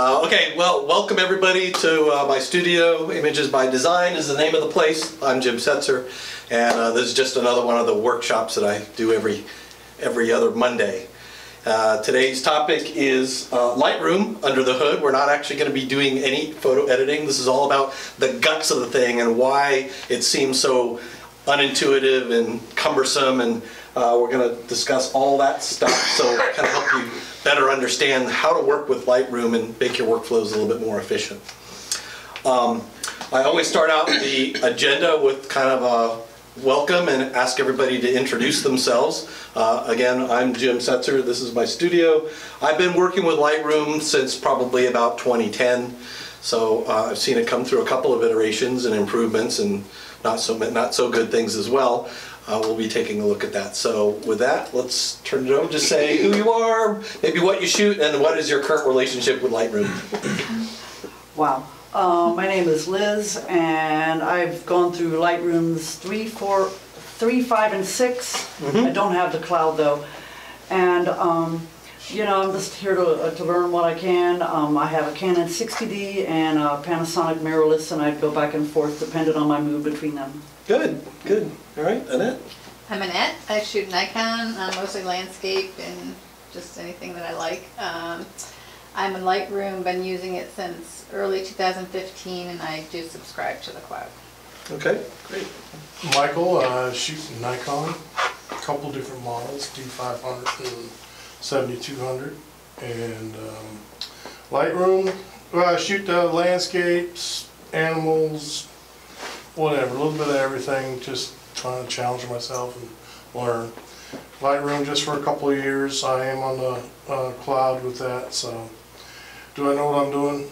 Uh, okay, well, welcome everybody to uh, my studio. Images by Design is the name of the place. I'm Jim Setzer, and uh, this is just another one of the workshops that I do every every other Monday. Uh, today's topic is uh, Lightroom under the hood. We're not actually going to be doing any photo editing. This is all about the guts of the thing and why it seems so unintuitive and cumbersome and uh, we're going to discuss all that stuff so kind of help you better understand how to work with Lightroom and make your workflows a little bit more efficient. Um, I always start out the agenda with kind of a welcome and ask everybody to introduce themselves. Uh, again, I'm Jim Setzer. This is my studio. I've been working with Lightroom since probably about 2010. So uh, I've seen it come through a couple of iterations and improvements and not so not so good things as well uh, we'll be taking a look at that. So with that, let's turn it over. Just say who you are, maybe what you shoot, and what is your current relationship with Lightroom. Wow. Uh, my name is Liz, and I've gone through Lightrooms three, four, three, five, and 6 Mm-hmm. I don't have the cloud though, and um, you know I'm just here to, uh, to learn what I can. Um, I have a Canon 60D and a Panasonic mirrorless, and I go back and forth depending on my mood between them. Good, good. All right, Annette. I'm Annette. I shoot Nikon, uh, mostly landscape and just anything that I like. Um, I'm in Lightroom, been using it since early 2015, and I do subscribe to the cloud. Okay, great. Michael, uh, shooting Nikon, a couple different models, D500 and 7200. And um, Lightroom, well, I shoot the landscapes, animals, whatever, a little bit of everything, just trying to challenge myself and learn. Lightroom just for a couple of years, I am on the uh, cloud with that, so. Do I know what I'm doing?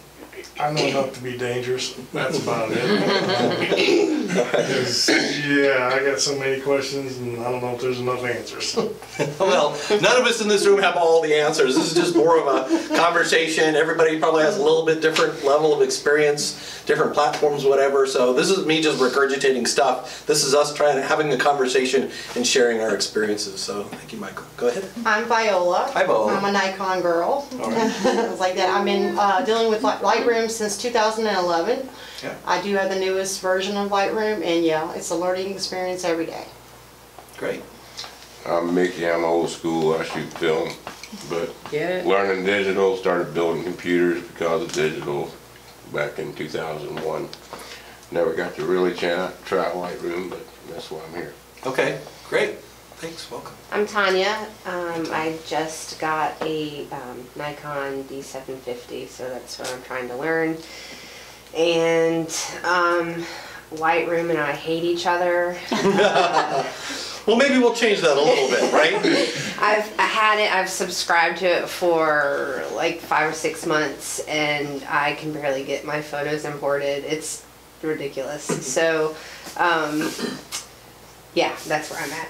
I know enough to be dangerous, that's about it. Yeah, I got so many questions and I don't know if there's enough answers. Well, none of us in this room have all the answers. This is just more of a conversation. Everybody probably has a little bit different level of experience, different platforms, whatever. So this is me just regurgitating stuff. This is us trying to having a conversation and sharing our experiences. So thank you, Michael. Go ahead. I'm Viola. Hi, Viola. I'm a Nikon girl. All right. It's like that. I've been uh, dealing with Light- Lightroom since 2011. Yeah. I do have the newest version of Lightroom, and yeah, it's a learning experience every day. Great. I'm Mickey, I'm old school, I shoot film, but Get learning digital, started building computers because of digital back in 2001. Never got to really try, try Lightroom, but that's why I'm here. Okay, great. Thanks. Welcome. I'm Tanya. Um, I just got a um, Nikon D750, so that's what I'm trying to learn. And um, Lightroom and I hate each other. Well, maybe we'll change that a little bit, right? I've had it. I've subscribed to it for like five or six months, and I can barely get my photos imported. It's ridiculous. So, um, yeah, that's where I'm at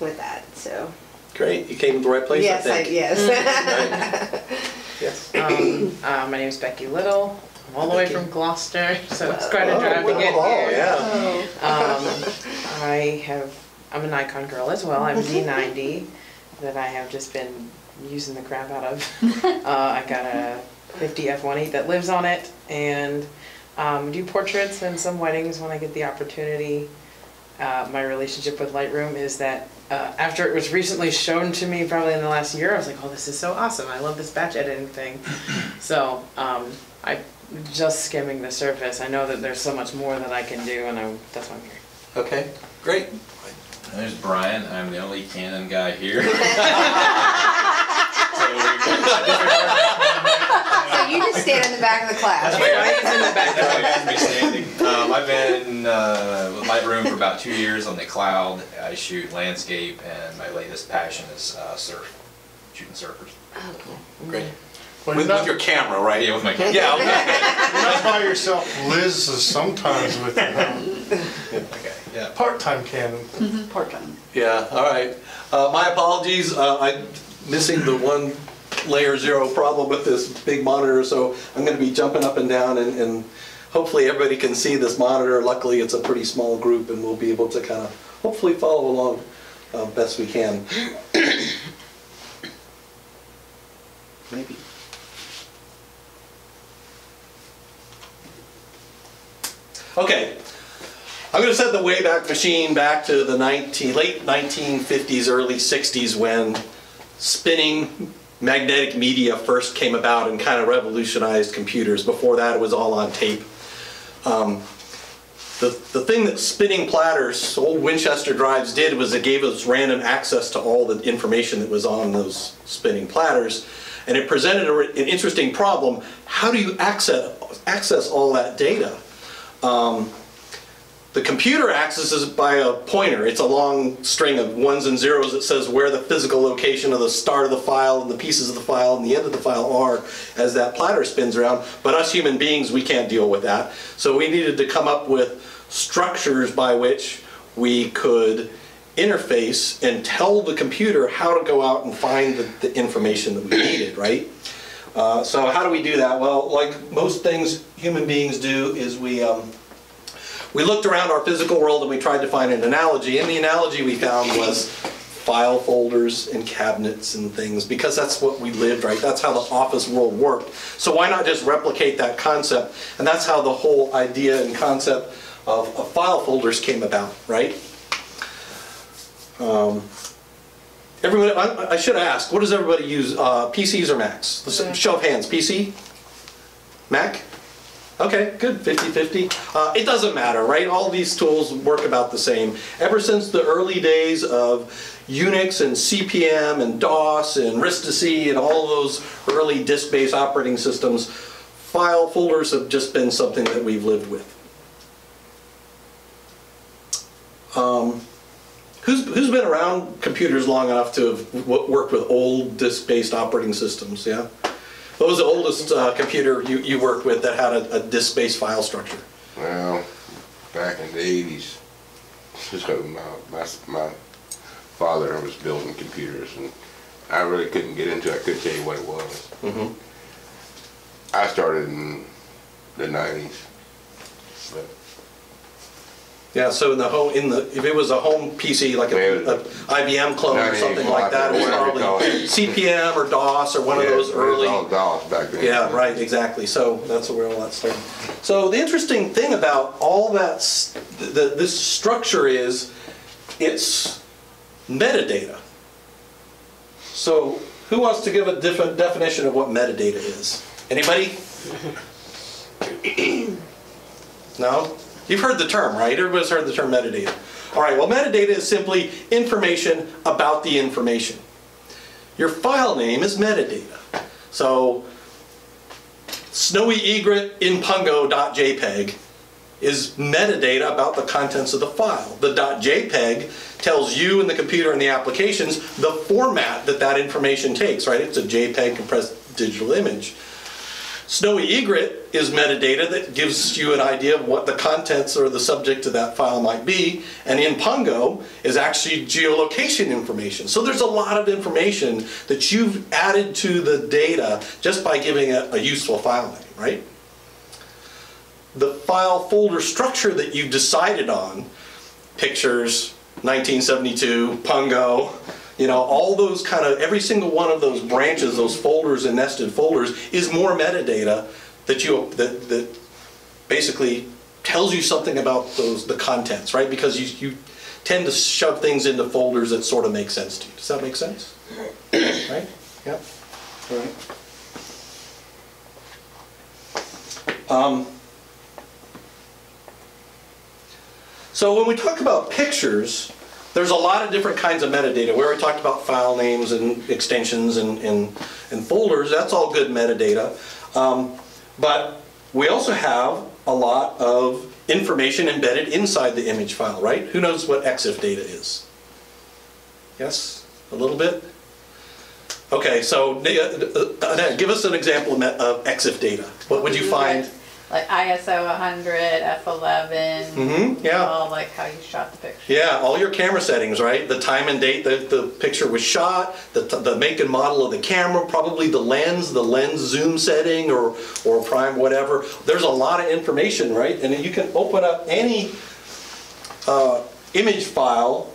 with that. So, Great. You came to the right place. yes, I I, think. yes. Yes. Um, uh, my name is Becky Little. I'm all the way from Gloucester, so it's quite a drive to get oh, here. yeah. Um, I have, I'm a Nikon girl as well. I'm D90 that I have just been using the crap out of. Uh, I got a 50 F18 that lives on it and um, do portraits and some weddings when I get the opportunity. Uh, my relationship with Lightroom is that uh, after it was recently shown to me, probably in the last year, I was like, "Oh, this is so awesome! I love this batch editing thing." so um, I just skimming the surface. I know that there's so much more that I can do, and I, that's why I'm here. Okay. Great. There's Brian. I'm the only Canon guy here. So you just stand in the back of the class. That's why Brian's in the back. That's why you have me standing. Um, I've been uh, with Lightroom for about two years on the cloud. I shoot landscape, and my latest passion is uh, surf, shooting surfers. Great. Well, With, you're with not, your camera, right? Yeah, with my camera. Yeah. Okay. you're not by yourself. Liz is sometimes with you. Okay. Yeah. Part-time Canon. Part-time. Yeah, all right. Uh, my apologies, uh, I'm missing the one layer zero problem with this big monitor, so I'm going to be jumping up and down and, and hopefully everybody can see this monitor. Luckily, it's a pretty small group, and we'll be able to kind of hopefully follow along uh, best we can. Maybe. Okay, I'm going to set the Wayback Machine back to the 19, late 1950s, early 60s when spinning magnetic media first came about and kind of revolutionized computers. Before that, it was all on tape. Um, the, the thing that spinning platters, old Winchester drives did was it gave us random access to all the information that was on those spinning platters. And it presented a, an interesting problem. How do you access, access all that data? Um, the computer accesses by a pointer. It's a long string of ones and zeros that says where the physical location of the start of the file and the pieces of the file and the end of the file are as that platter spins around. But us human beings, we can't deal with that. So we needed to come up with structures by which we could interface and tell the computer how to go out and find the, the information that we needed, right? Uh, so how do we do that? Well, like most things human beings do is we, um, we looked around our physical world and we tried to find an analogy, and the analogy we found was file folders and cabinets and things, because that's what we lived, right? That's how the office world worked. So why not just replicate that concept? And that's how the whole idea and concept of, of file folders came about, right? Um, everybody, I, I should ask, what does everybody use, uh, PCs or Macs? Let's Show of hands, PC? Mac? Okay, good, 50-50. Uh, it doesn't matter, right? All these tools work about the same. Ever since the early days of Unix and CPM and DOS and RISC-C and all those early disk-based operating systems, file folders have just been something that we've lived with. Um, who's, who's been around computers long enough to have worked with old disk-based operating systems, yeah? What was the oldest uh, computer you, you worked with that had a, a disk-based file structure? Well, back in the eighties, so my, my, my father was building computers and I really couldn't get into it, I couldn't tell you what it was. Mhm. I started in the nineties. But Yeah, so in the home, in the, if it was a home PC, like a, Yeah. a IBM clone or something like that, it was probably whatever you. CPM or DOS or one of those it was early. DOS back then. Yeah, right, exactly. So that's where all that started. So the interesting thing about all that, s- th- th- this structure is, it's metadata. So who wants to give a different definition of what metadata is? Anybody? No? You've heard the term, right? Everybody's heard the term metadata. All right, well, metadata is simply information about the information. Your file name is metadata. So, snowy egret in pungo.jpg is metadata about the contents of the file. The .jpeg tells you and the computer and the applications the format that that information takes, right? It's a JPEG compressed digital image. Snowy egret is metadata that gives you an idea of what the contents or the subject of that file might be. And in Pungo is actually geolocation information. So there's a lot of information that you've added to the data just by giving it a useful file name, right? The file folder structure that you've decided on, pictures, 1972, Pungo, you know, all those kind of, every single one of those branches, those folders and nested folders is more metadata that you, that, that basically tells you something about those, the contents, right? Because you, you tend to shove things into folders that sort of make sense to you. Does that make sense? Right? Yep. All right. Um, So when we talk about pictures, there's a lot of different kinds of metadata. We already talked about file names and extensions and, and, and folders. That's all good metadata. Um, but we also have a lot of information embedded inside the image file, right? Who knows what EXIF data is? Yes? A little bit? Okay, so uh, uh, give us an example of, of EXIF data. What would you find? Like ISO 100, F11. Mhm, yeah. All like how you shot the picture. Yeah, all your camera settings, right? The time and date that the picture was shot, the, the make and model of the camera, probably the lens, the lens zoom setting or, or prime, whatever. There's a lot of information, right? And you can open up any uh, image file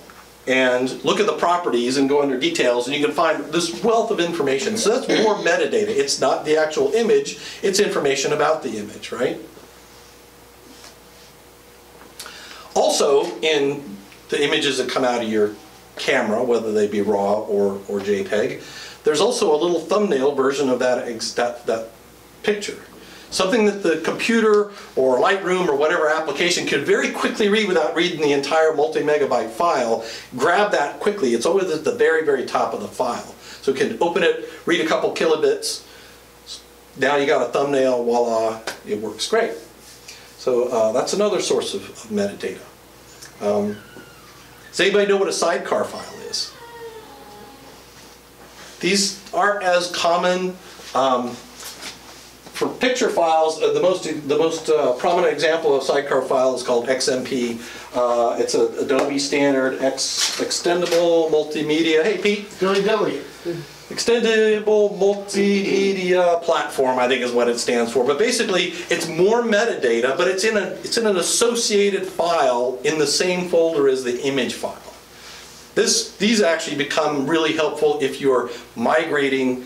and look at the properties and go under details and you can find this wealth of information. So that's more metadata. It's not the actual image, it's information about the image, right? Also, in the images that come out of your camera, whether they be RAW or, or JPEG, there's also a little thumbnail version of that, that, that picture. Something that the computer or Lightroom or whatever application could very quickly read without reading the entire multi-megabyte file. Grab that quickly. It's always at the very, very top of the file. So it can open it, read a couple kilobits. Now you got a thumbnail, voila, it works great. So uh, that's another source of, of metadata. Um, does anybody know what a sidecar file is? These aren't as common. Um, for picture files, uh, the most the most uh, prominent example of sidecar file is called XMP. Uh, it's a Adobe standard X extendable multimedia. Hey Pete. Dilly dilly. Extendable multimedia platform, I think is what it stands for. But basically, it's more metadata, but it's in a it's in an associated file in the same folder as the image file. This these actually become really helpful if you're migrating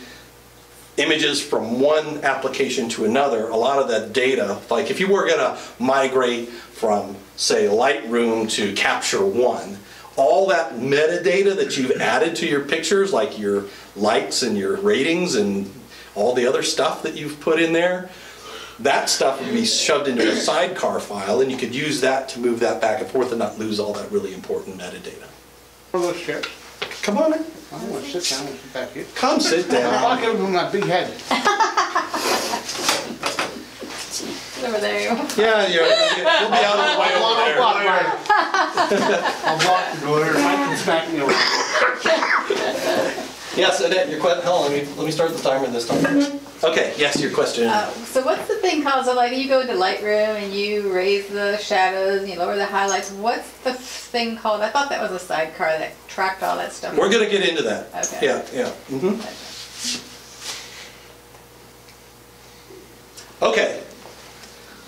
images from one application to another. A lot of that data, like if you were going to migrate from say Lightroom to Capture One, all that metadata that you've added to your pictures, like your lights and your ratings and all the other stuff that you've put in there, that stuff would be shoved into a sidecar file and you could use that to move that back and forth and not lose all that really important metadata. Chairs. Come on in. I don't want to sit down and sit back here. Come sit I'm down. walking with my big head. Over there. Yeah, you're, you'll be out of the way I'll there. walk right. I'll walk to go there. I can smack me around. Yes, Annette, your question, hold on, let me, let me start the timer this time. Okay, yes, your question. Uh, so what's the thing called? So like you go into Lightroom and you raise the shadows and you lower the highlights. What's the thing called? I thought that was a sidecar that tracked all that stuff. We're gonna get into that. Okay. Yeah, yeah. mhm. Okay.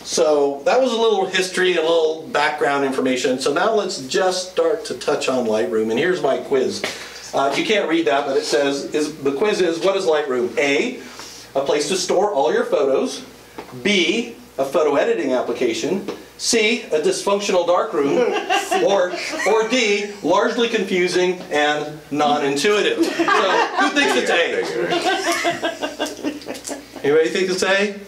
So that was a little history, a little background information. So now let's just start to touch on Lightroom. And here's my quiz. Uh, you can't read that, but it says, is, the quiz is, what is Lightroom? A, a place to store all your photos. B, a photo editing application. C, a dysfunctional darkroom. or, or D, largely confusing and non-intuitive. So who thinks it's A? Anybody think it's A?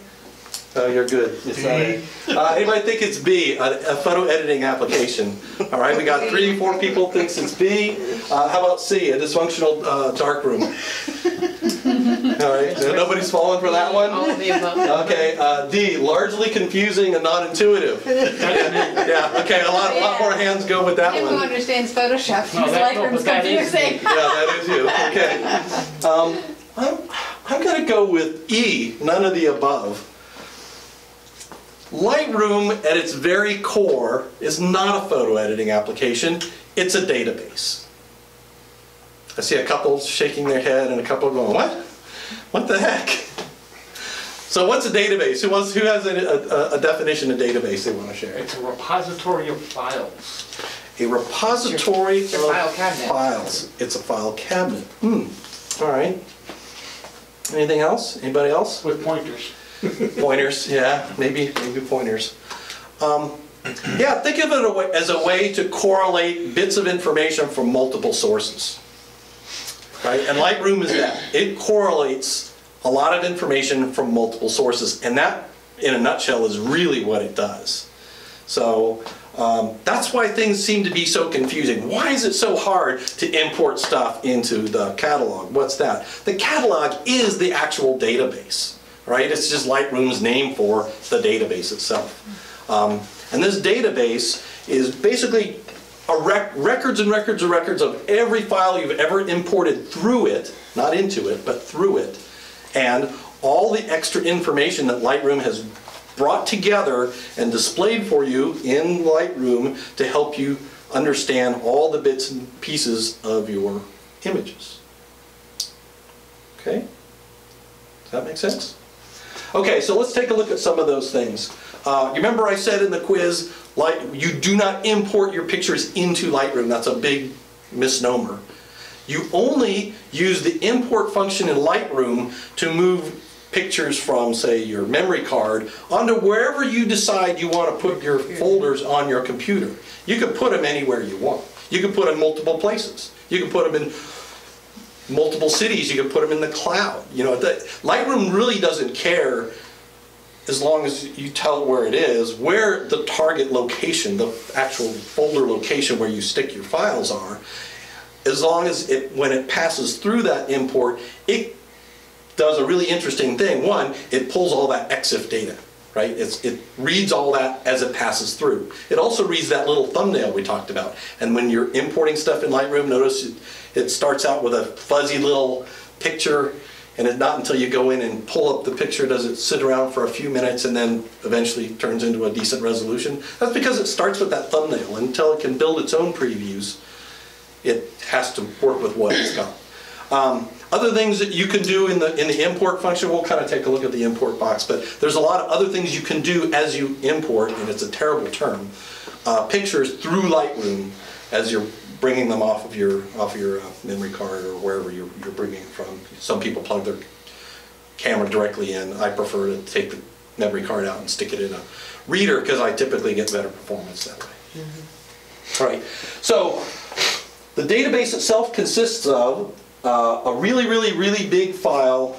Oh, you're good. It's not A. Uh, anybody think it's B, a, a photo editing application? All right, we got three, four people thinks it's B. Uh, how about C, a dysfunctional uh, darkroom? All right, nobody's falling for that one? All of the above. Okay, uh, D, largely confusing and non-intuitive. Yeah, okay, a lot, a lot more hands go with that Anyone who one. understands Photoshop, No, because no, Lightroom's but that is confusing. Yeah, that is you, okay. Um, I'm, I'm gonna go with E, none of the above. Lightroom, at its very core, is not a photo editing application, it's a database. I see a couple shaking their head and a couple going, what? What the heck? So what's a database? Who wants, who has a, a, a definition of database they want to share? It's a repository of files. A repository It's your of file files. It's a file cabinet. Hmm, all right. Anything else? Anybody else? With pointers. Pointers, yeah, maybe, maybe pointers. Um, yeah, think of it as a way to correlate bits of information from multiple sources. Right, and Lightroom is that. It correlates a lot of information from multiple sources, and that, in a nutshell, is really what it does. So um, that's why things seem to be so confusing. Why is it so hard to import stuff into the catalog? What's that? The catalog is the actual database, right? It's just Lightroom's name for the database itself. Um, and this database is basically rec- records and records and records of every file you've ever imported through it, not into it, but through it, and all the extra information that Lightroom has brought together and displayed for you in Lightroom to help you understand all the bits and pieces of your images. Okay? Does that make sense? Okay, so let's take a look at some of those things. Uh, remember I said in the quiz, like, you do not import your pictures into Lightroom. That's a big misnomer. You only use the import function in Lightroom to move pictures from, say, your memory card onto wherever you decide you want to put your folders on your computer. You can put them anywhere you want. You can put them multiple places. You can put them in multiple cities. You can put them in the cloud. You know, the, Lightroom really doesn't care as long as you tell it where it is, where the target location, the actual folder location where you stick your files are, as long as it, when it passes through that import, it does a really interesting thing. One, it pulls all that EXIF data, right? It's, it reads all that as it passes through. It also reads that little thumbnail we talked about. And when you're importing stuff in Lightroom, notice it, it starts out with a fuzzy little picture and it's not until you go in and pull up the picture does it sit around for a few minutes and then eventually turns into a decent resolution. That's because it starts with that thumbnail. Until it can build its own previews, it has to work with what it's got. Um, other things that you can do in the in the import function, we'll kind of take a look at the import box, but there's a lot of other things you can do as you import, and it's a terrible term, uh, pictures through Lightroom as you're bringing them off of your off of your uh, memory card or wherever you're, you're bringing it from. Some people plug their camera directly in. I prefer to take the memory card out and stick it in a reader because I typically get better performance that way. All right, so the database itself consists of uh, a really, really, really big file.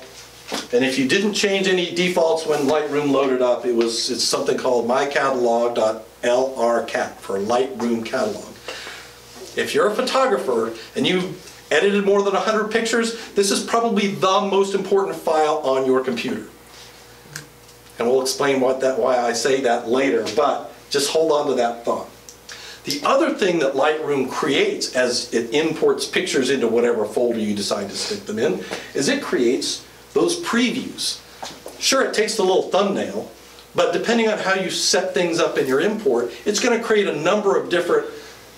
And if you didn't change any defaults when Lightroom loaded up, it was it's something called mycatalog.lrcat for Lightroom catalog. If you're a photographer and you've edited more than 100 pictures, this is probably the most important file on your computer. And we'll explain what that, why I say that later, but just hold on to that thought. The other thing that Lightroom creates as it imports pictures into whatever folder you decide to stick them in, is it creates those previews. Sure, it takes the little thumbnail, but depending on how you set things up in your import, it's going to create a number of different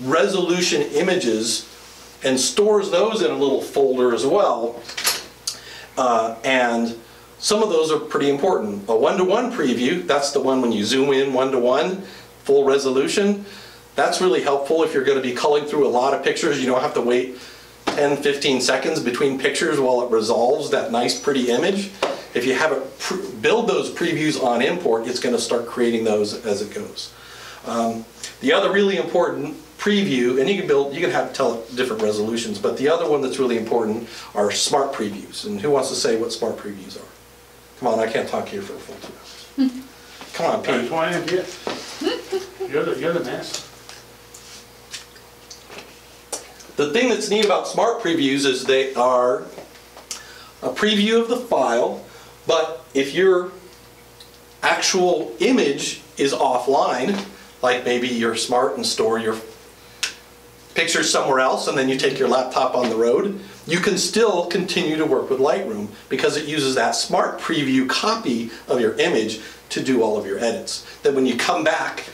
resolution images and stores those in a little folder as well. Uh, and some of those are pretty important. A one-to-one preview, that's the one when you zoom in one-to-one, full resolution. That's really helpful if you're going to be culling through a lot of pictures. You don't have to wait 10, 15 seconds between pictures while it resolves that nice pretty image. If you have it pr build those previews on import, it's going to start creating those as it goes. Um, the other really important preview, and you can build, you can have tell different resolutions, but the other one that's really important are smart previews. And who wants to say what smart previews are? Come on, I can't talk here for a full two hours. Come on, That's Pete. why I'm here. You're the, you're the master. The thing that's neat about smart previews is they are a preview of the file, but if your actual image is offline, like maybe you're smart and store your pictures somewhere else and then you take your laptop on the road, you can still continue to work with Lightroom because it uses that smart preview copy of your image to do all of your edits. Then when you come back,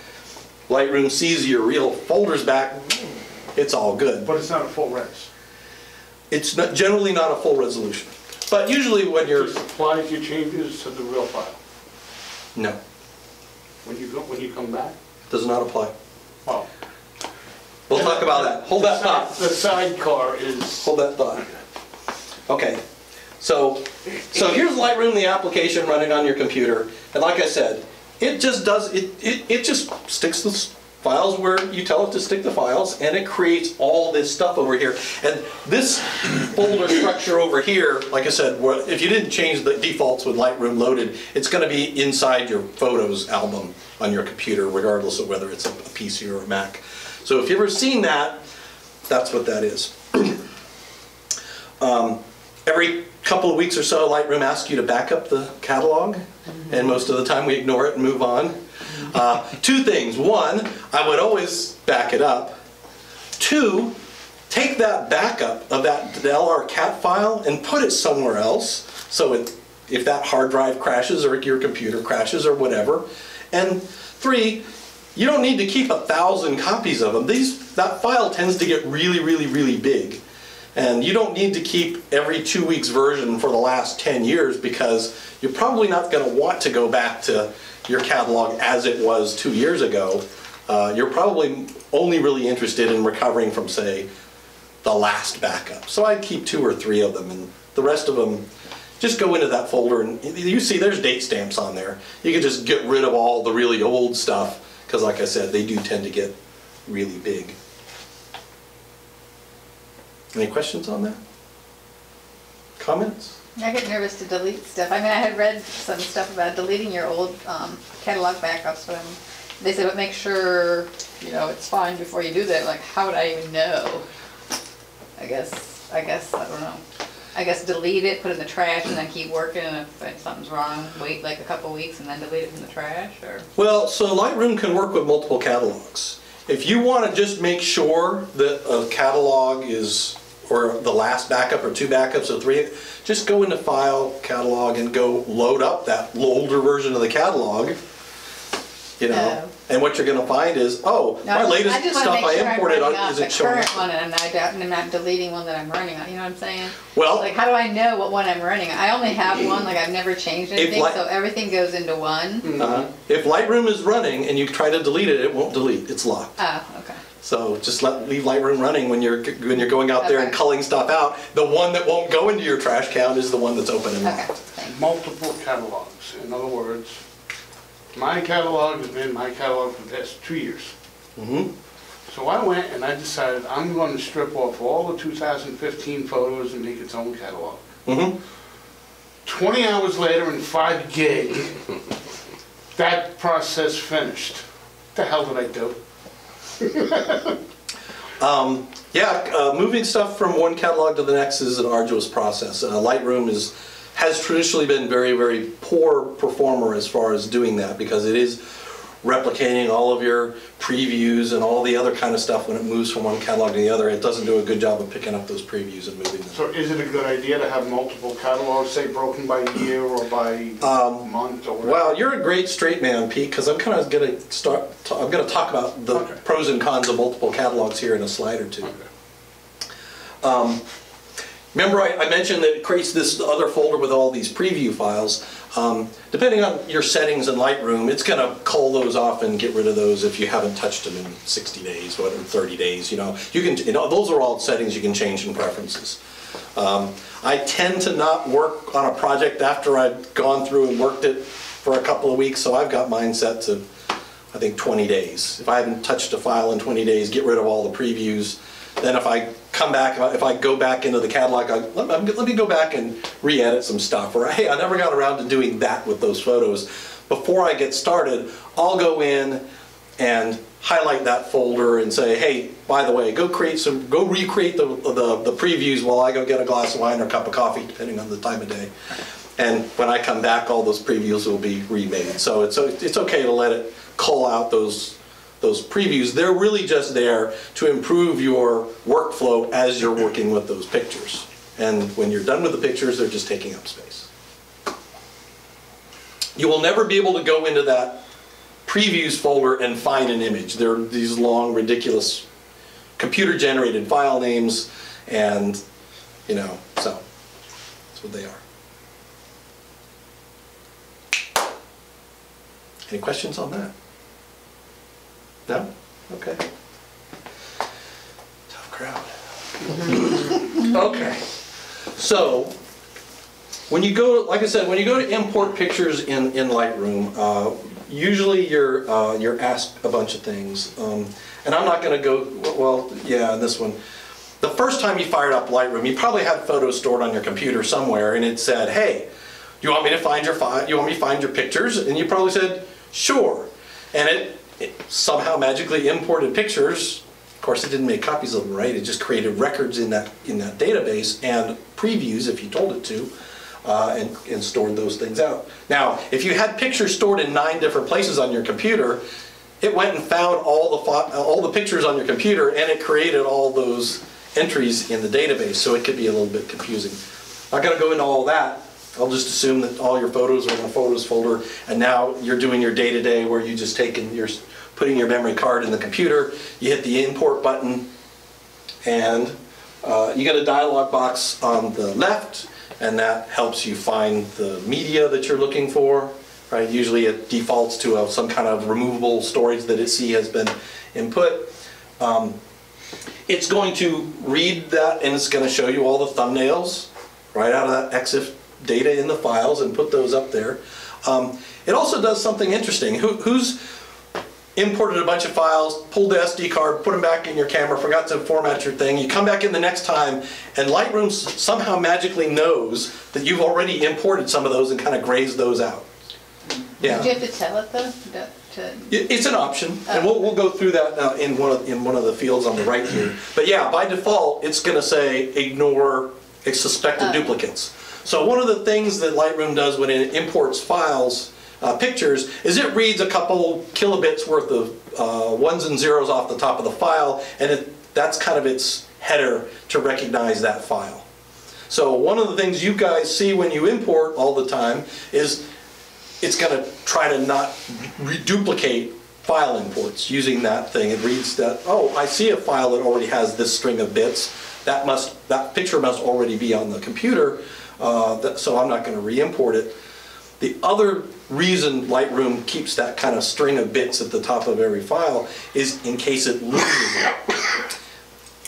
Lightroom sees your real folders back, it's all good. But it's not a full res. It's not, generally not a full resolution. But usually when you're, Just applies your changes to the real file. no, When you go, when you come back, does not apply. well. We'll talk about that. Hold that thought. The sidecar is, Hold that thought. Okay, so, so here's Lightroom, the application running on your computer. And like I said, it just does, it, it, it just sticks the files where you tell it to stick the files and it creates all this stuff over here. And this folder structure over here, like I said, if you didn't change the defaults with Lightroom loaded, it's gonna be inside your Photos album on your computer, regardless of whether it's a PC or a Mac. So if you've ever seen that, that's what that is. Um, Every couple of weeks or so, Lightroom asks you to back up the catalog, and most of the time we ignore it and move on. Uh, Two things. One, I would always back it up. Two, take that backup of that LR cat file and put it somewhere else, so it, if that hard drive crashes or your computer crashes or whatever. And three, you don't need to keep a thousand copies of them. These, that file tends to get really, really, really big. And you don't need to keep every two weeks version for the last 10 years because you're probably not going to want to go back to your catalog as it was two years ago. Uh, you're probably only really interested in recovering from, say, the last backup. So I'd keep two or three of them, and the rest of them just go into that folder and you see there's date stamps on there. You can just get rid of all the really old stuff, because like I said, they do tend to get really big. Any questions on that? Comments? I get nervous to delete stuff. I mean, I had read some stuff about deleting your old um, catalog backups, but I'm, they said, but make sure, you know, it's fine before you do that. Like, how would I even know? I guess, I guess, I don't know. I guess delete it, put it in the trash, and then keep working, and if if something's wrong, wait like a couple weeks and then delete it from the trash, or? Well, so Lightroom can work with multiple catalogs. If you want to just make sure that a catalog is, or the last backup, or two backups, or three, just go into File, Catalog, and go load up that older version of the catalog, you know? And what you're going to find is, oh, No, my latest I just stuff I sure I'm imported on- isn't the showing current one, and I don't- and I'm not deleting one that I'm running on, you know what I'm saying? Well- Like, how do I know what one I'm running? I only have one, like, I've never changed anything, so everything goes into one. Uh, If Lightroom is running and you try to delete it, it won't delete, it's locked. Oh, okay. So just let, leave Lightroom running when you're, when you're going out there and culling stuff out. The one that won't go into your trash can is the one that's open and Okay, locked. thanks. Multiple catalogs. In other words, my catalog has been my catalog for the past two years. Mhm. So I went and I decided I'm going to strip off all the 2015 photos and make its own catalog. Mhm. 20 hours later in 5 gig, that process finished. What The hell did I do? Um, yeah, uh, moving stuff from one catalog to the next is an arduous process. Uh, Lightroom is, has traditionally been very, very poor performer as far as doing that because it is replicating all of your previews and all the other kind of stuff when it moves from one catalog to the other. It doesn't do a good job of picking up those previews and moving them. So is it a good idea to have multiple catalogs, say broken by year or by Um, month or whatever? Well, you're a great straight man, Pete, because I'm kind of going to start. I'm going to talk about the Okay. pros and cons of multiple catalogs here in a slide or two. Okay. Um, Remember, I, I mentioned that it creates this other folder with all these preview files. Um, depending on your settings in Lightroom, it's going to call those off and get rid of those if you haven't touched them in 60 days, or 30 days. You know, you can. You know, those are all settings you can change in preferences. Um, I tend to not work on a project after I've gone through and worked it for a couple of weeks, so I've got mine set to, I think, 20 days. If I haven't touched a file in 20 days, get rid of all the previews. Then if I come back, if I- if I go back into the catalog, I, let, me- let me go back and re-edit some stuff. Or, hey, I never got around to doing that with those photos. Before I get started, I'll go in and highlight that folder and say, hey, by the way, go create some, go recreate the, the, the previews while I go get a glass of wine or a cup of coffee, depending on the time of day. And when I come back, all those previews will be remade. So it's, it's okay to let it call out those, those previews. They're really just there to improve your workflow as you're working with those pictures. And when you're done with the pictures, they're just taking up space. You will never be able to go into that previews folder and find an image. They're these long, ridiculous computer-generated file names, and, you know, so, that's what they are. Any questions on that? No? Okay. Tough crowd. Okay. So, when you go, like I said, when you go to import pictures in, in Lightroom, uh, usually you're, uh, you're asked a bunch of things. Um, and I'm not gonna go, well, yeah, this one. The first time you fired up Lightroom, you probably had photos stored on your computer somewhere and it said, hey, do you want me to find your file, you want me to find your pictures? And you probably said, sure. And it, it somehow magically imported pictures. Of course, it didn't make copies of them, right? It just created records in that, in that database and previews if you told it to, uh, and, and stored those things out. Now, if you had pictures stored in nine different places on your computer, it went and found all the, all the pictures on your computer and it created all those entries in the database, so it could be a little bit confusing. I'm Not gonna go into all that. I'll just assume that all your photos are in the photos folder, and now you're doing your day-to-day where you just taking, you're putting your memory card in the computer, you hit the import button, and uh, you get a dialog box on the left, and that helps you find the media that you're looking for, right? Usually it defaults to a- some kind of removable storage that it see has been input. Um, It's going to read that, and it's gonna show you all the thumbnails right out of that EXIF data in the files and put those up there. Um, It also does something interesting. Who, who's imported a bunch of files, pulled the SD card, put them back in your camera, forgot to format your thing. You come back in the next time, and Lightroom somehow magically knows that you've already imported some of those and kind of grazed those out. Yeah. Did you have to tell it though? to- to- It's an option, and we'll, we'll go through that now in one of, in one of the fields on the right here. But yeah, by default, it's gonna say ignore suspected Oh. duplicates. So one of the things that Lightroom does when it imports files, uh, pictures, is it reads a couple kilobits worth of uh, ones and zeros off the top of the file, and it, that's kind of its header to recognize that file. So one of the things you guys see when you import all the time is it's going to try to not reduplicate file imports using that thing. It reads that, oh, I see a file that already has this string of bits. That must, that picture must already be on the computer, uh, so I'm not going to re-import it. The other reason Lightroom keeps that kind of string of bits at the top of every file is in case it loses it.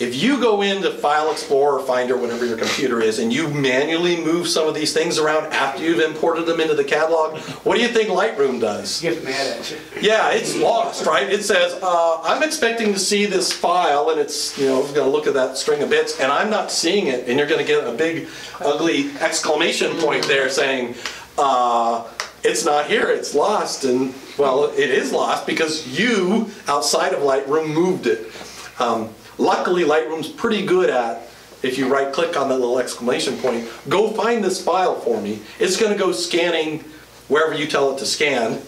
If you go into File Explorer, Finder, whatever your computer is, and you manually move some of these things around after you've imported them into the catalog, what do you think Lightroom does? Get mad at you. Yeah, it's lost, right? It says, uh, I'm expecting to see this file, and it's, you know, gonna look at that string of bits, and I'm not seeing it, and you're gonna get a big ugly exclamation point there saying, uh, it's not here, it's lost, and, well, it is lost because you, outside of Lightroom, moved it. Um, Luckily, Lightroom's pretty good at, if you right-click on that little exclamation point, go find this file for me. It's gonna go scanning wherever you tell it to scan,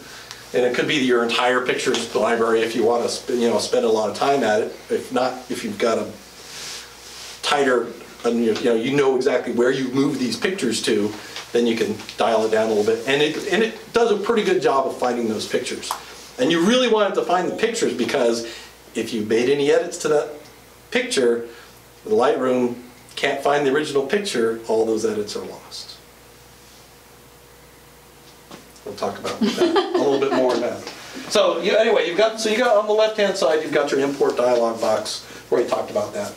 and it could be your entire pictures library if you want to, you know, spend a lot of time at it. If not, if you've got a tighter, you know, you know exactly where you move these pictures to, then you can dial it down a little bit. And it, and it does a pretty good job of finding those pictures. And you really want it to find the pictures because if you made any edits to that picture, the Lightroom can't find the original picture, all those edits are lost. We'll talk about that a little bit more now. So you, anyway, you've got, so you got on the left-hand side, you've got your import dialog box, where we talked about that.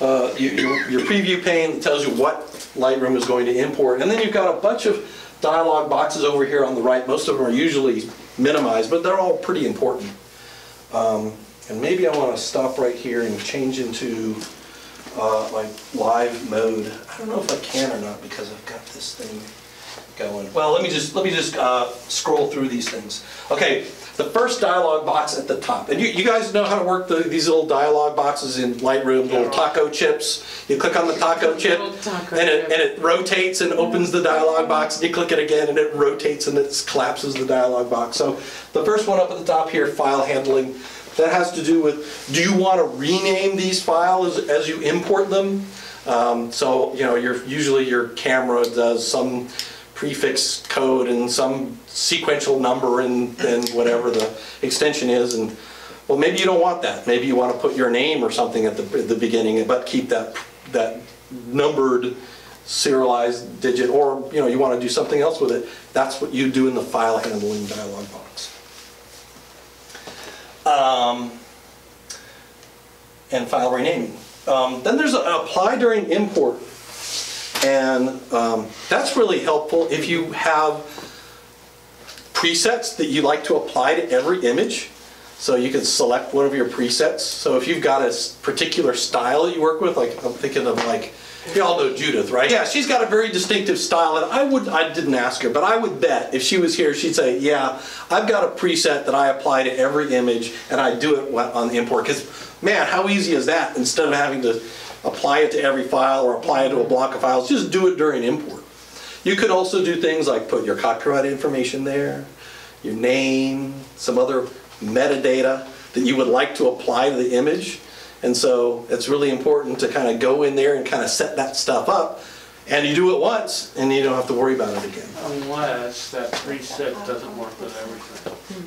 Uh, you- Your preview pane tells you what Lightroom is going to import, and then you've got a bunch of dialog boxes over here on the right. Most of them are usually minimized, but they're all pretty important. Um, And maybe I want to stop right here and change into uh, like live mode. I don't know if I can or not because I've got this thing going. Well, let me just, let me just uh, scroll through these things. Okay, the first dialog box at the top. And you, you guys know how to work the, these little dialog boxes in Lightroom, little taco chips. You click on the taco chip taco and it, chip. and it rotates and opens the dialog box. And you click it again and it rotates and it collapses the dialog box. So the first one up at the top here, file handling, that has to do with, do you want to rename these files as you import them? Um, So, you know, usually your camera does some prefix code and some sequential number and, and whatever the extension is, and, well, maybe you don't want that. Maybe you want to put your name or something at the, at the beginning, but keep that, that numbered serialized digit, or, you know, you want to do something else with it. That's what you do in the file handling dialog box. Um, and file renaming. Um, Then there's apply during import. And um, that's really helpful if you have presets that you like to apply to every image. So you can select one of your presets. So if you've got a particular style that you work with, like I'm thinking of like, you all know Judith, right? Yeah, she's got a very distinctive style, and I would, I didn't ask her, but I would bet if she was here, she'd say, yeah, I've got a preset that I apply to every image, and I do it on the import. Because, man, how easy is that? Instead of having to apply it to every file or apply it to a block of files, just do it during import. You could also do things like put your copyright information there, your name, some other metadata that you would like to apply to the image. And so it's really important to kind of go in there and kind of set that stuff up. And you do it once and you don't have to worry about it again. Unless that preset doesn't work with everything.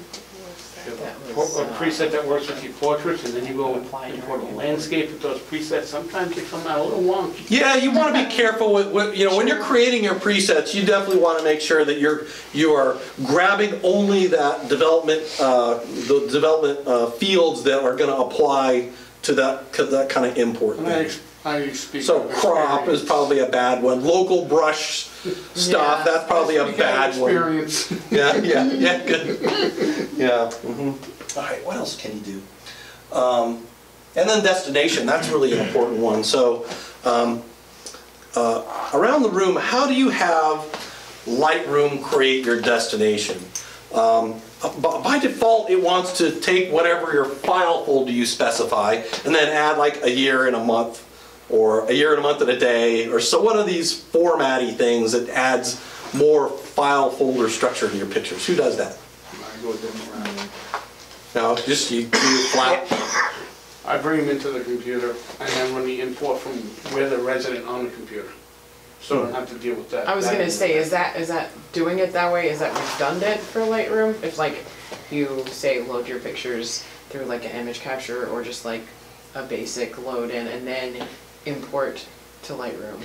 If A was, a uh, preset that works with your portraits, and then you go and import a landscape with those presets, sometimes they come out a little wonky. Yeah, you want to be careful with, with, you know, when you're creating your presets, you definitely want to make sure that you're, you are grabbing only that development, uh, the development uh, fields that are going to apply to that, to that kind of import And I thing. ex- I speak. So of crop is experience. probably a bad one. Local brush stuff, Yeah. that's probably a Speak out of bad one. Experience. Yeah, yeah, yeah, good. Yeah. mhm. All right, what else can you do? Um, And then destination, that's really an important one. So um, uh, around the room, how do you have Lightroom create your destination? Um, b- Uh, by default, it wants to take whatever your file folder you specify and then add like a year and a month or a year and a month and a day or so one of these formatty things that adds more file folder structure to your pictures. Who does that? I go them around. No, just you do flat. I bring them into the computer and then run the import from where the resident on the computer. So I don't have to deal with that. I was that gonna say, is that, is that, doing it that way, is that redundant for Lightroom? If like, you say load your pictures through like an image capture or just like a basic load in and then import to Lightroom?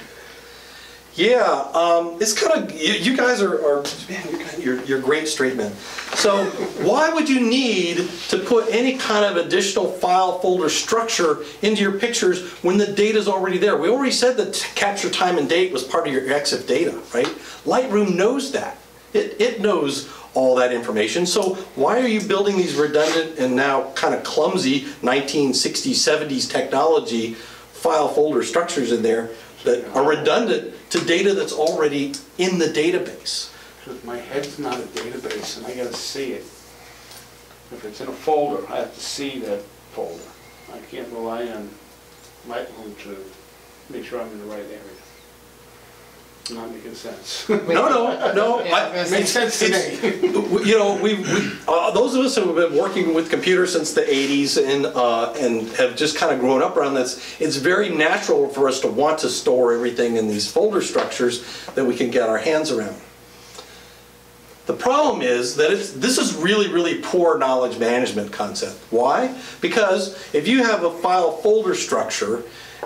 Yeah, um, it's kind of, you, you guys are, are man, you're, kinda- you're, you're great straight men. So why would you need to put any kind of additional file folder structure into your pictures when the data's already there? We already said that capture time and date was part of your EXIF data, right? Lightroom knows that. It, it knows all that information. So why are you building these redundant and now kind of clumsy 1960s, 70s technology file folder structures in there that are redundant to data that's already in the database? Because my head's not a database and I gotta see it. If it's in a folder, I have to see that folder. I can't rely on Lightroom to make sure I'm in the right area. Not making sense. No, no, no. Yeah, I was I- gonna say- Makes sense to It's- me. You know, we, we, uh, those of us who have been working with computers since the 80s and, uh, and have just kind of grown up around this, it's very natural for us to want to store everything in these folder structures that we can get our hands around. The problem is that it's, this is really, really poor knowledge management concept. Why? Because if you have a file folder structure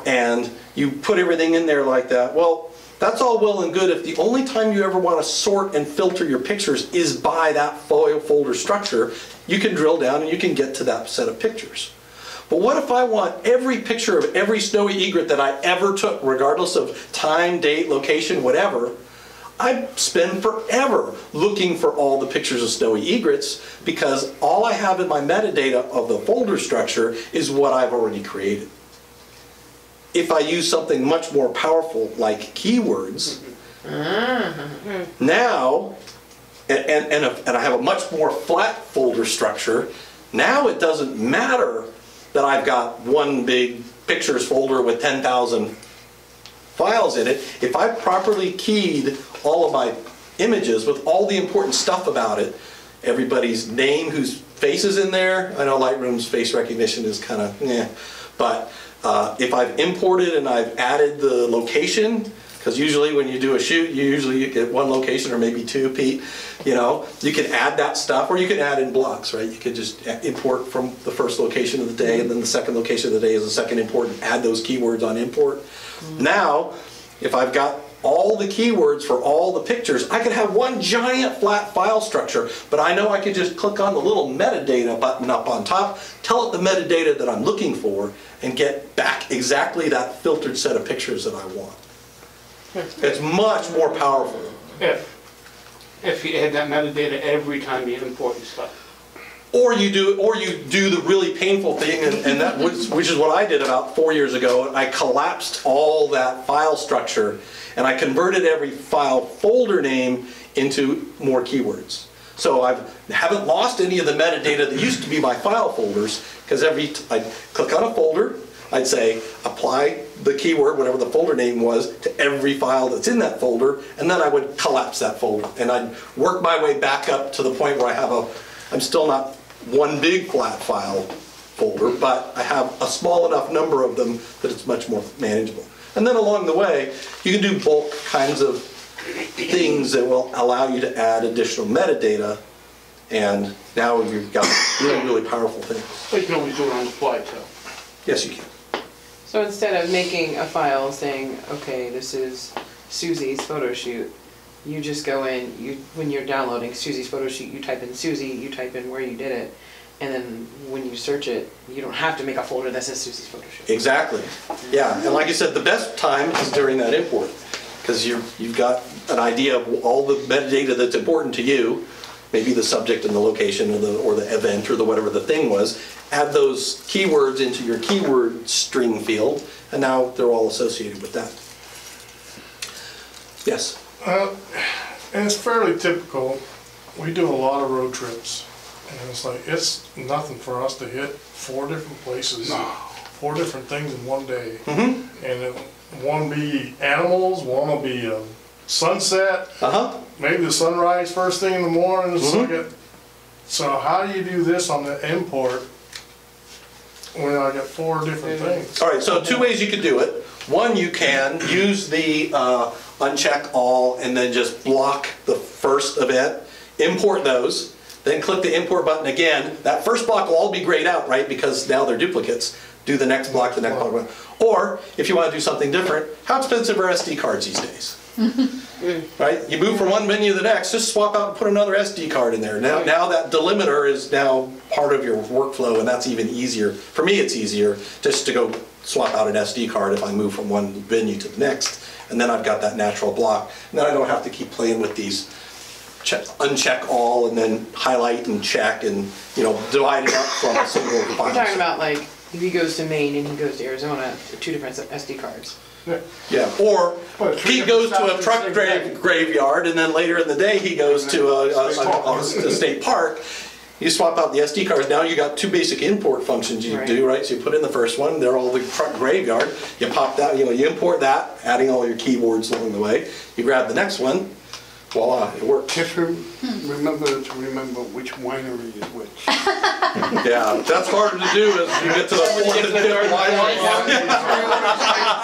and you put everything in there like that, well, that's all well and good if the only time you ever want to sort and filter your pictures is by that folder structure, you can drill down and you can get to that set of pictures. But what if I want every picture of every snowy egret that I ever took, regardless of time, date, location, whatever, I spend forever looking for all the pictures of snowy egrets because all I have in my metadata of the folder structure is what I've already created. If I use something much more powerful like keywords, now, and, and, and, a- and I have a much more flat folder structure, now it doesn't matter that I've got one big pictures folder with 10,000 files in it, if I properly keyed all of my images with all the important stuff about it, everybody's name whose face is in there, I know Lightroom's face recognition is kind of, eh, but uh, if I've imported and I've added the location, because usually when you do a shoot, you usually get one location or maybe two, Pete, you know, you can add that stuff, or you can add in blocks, right? You could just import from the first location of the day, and then the second location of the day is the second import, and add those keywords on import. Now, if I've got all the keywords for all the pictures, I could have one giant flat file structure, but I know I could just click on the little metadata button up on top, tell it the metadata that I'm looking for, and get back exactly that filtered set of pictures that I want. It's much more powerful. If, if you add that metadata every time you import your stuff. Or you do, or you do the really painful thing, and, and that was, which is what I did about four years ago. I collapsed all that file structure, and I converted every file folder name into more keywords. So I haven't lost any of the metadata that used to be my file folders, because every t- I'd click on a folder, I'd say apply the keyword, whatever the folder name was, to every file that's in that folder, and then I would collapse that folder, and I'd work my way back up to the point where I have a, I'm still not one big flat file folder, but I have a small enough number of them that it's much more manageable. And then along the way, you can do bulk kinds of things that will allow you to add additional metadata, and now you've got really, really powerful things. But you can always do it on the fly too. Yes, you can. So instead of making a file saying, okay, this is Susie's photo shoot, you just go in, you, when you're downloading Susie's photo shoot, you type in Susie, you type in where you did it, and then when you search it, you don't have to make a folder that says Susie's photo shoot. Exactly. Yeah, and like I said, the best time is during that import, because you're, you've got an idea of all the metadata that's important to you, maybe the subject and the location or the, or the event or the whatever the thing was, add those keywords into your keyword string field, and now they're all associated with that. Yes? Uh, And it's fairly typical, we do a lot of road trips, and it's like, it's nothing for us to hit four different places, four different things in one day. Mm-hmm. And it, one be animals, one will be a sunset, Uh-huh. maybe the sunrise first thing in the morning, it's like Mhm. it- so how do you do this on the import when I got four different things? All right, so two ways you could do it. One, you can use the uh, uncheck all and then just block the first event, import those, then click the import button again. That first block will all be grayed out, right, because now they're duplicates. Do the next block, the next block. Or, if you want to do something different, how expensive are SD cards these days? Right, you move from one menu to the next, just swap out and put another SD card in there. Now, now that delimiter is now part of your workflow, and that's even easier. For me, it's easier just to go swap out an SD card if I move from one venue to the next, and then I've got that natural block. And then I don't have to keep playing with these check, uncheck all, and then highlight and check, and, you know, divide it up from a single file. We're talking about like, if he goes to Maine and he goes to Arizona, they're two different SD cards. Yeah, or But three he goes to a truck stops at grave, graveyard, and then later in the day, he goes to a, a, a- a state park. You swap out the SD cards, now you got two basic import functions you Right. do, right? So you put in the first one, they're all the truck graveyard, you pop that, you know, you import that, adding all your keyboards along the way. You grab the next one, voila, it works. Just rem- remember to remember which winery is which. Yeah, that's harder to do as you get to the fourth and fifth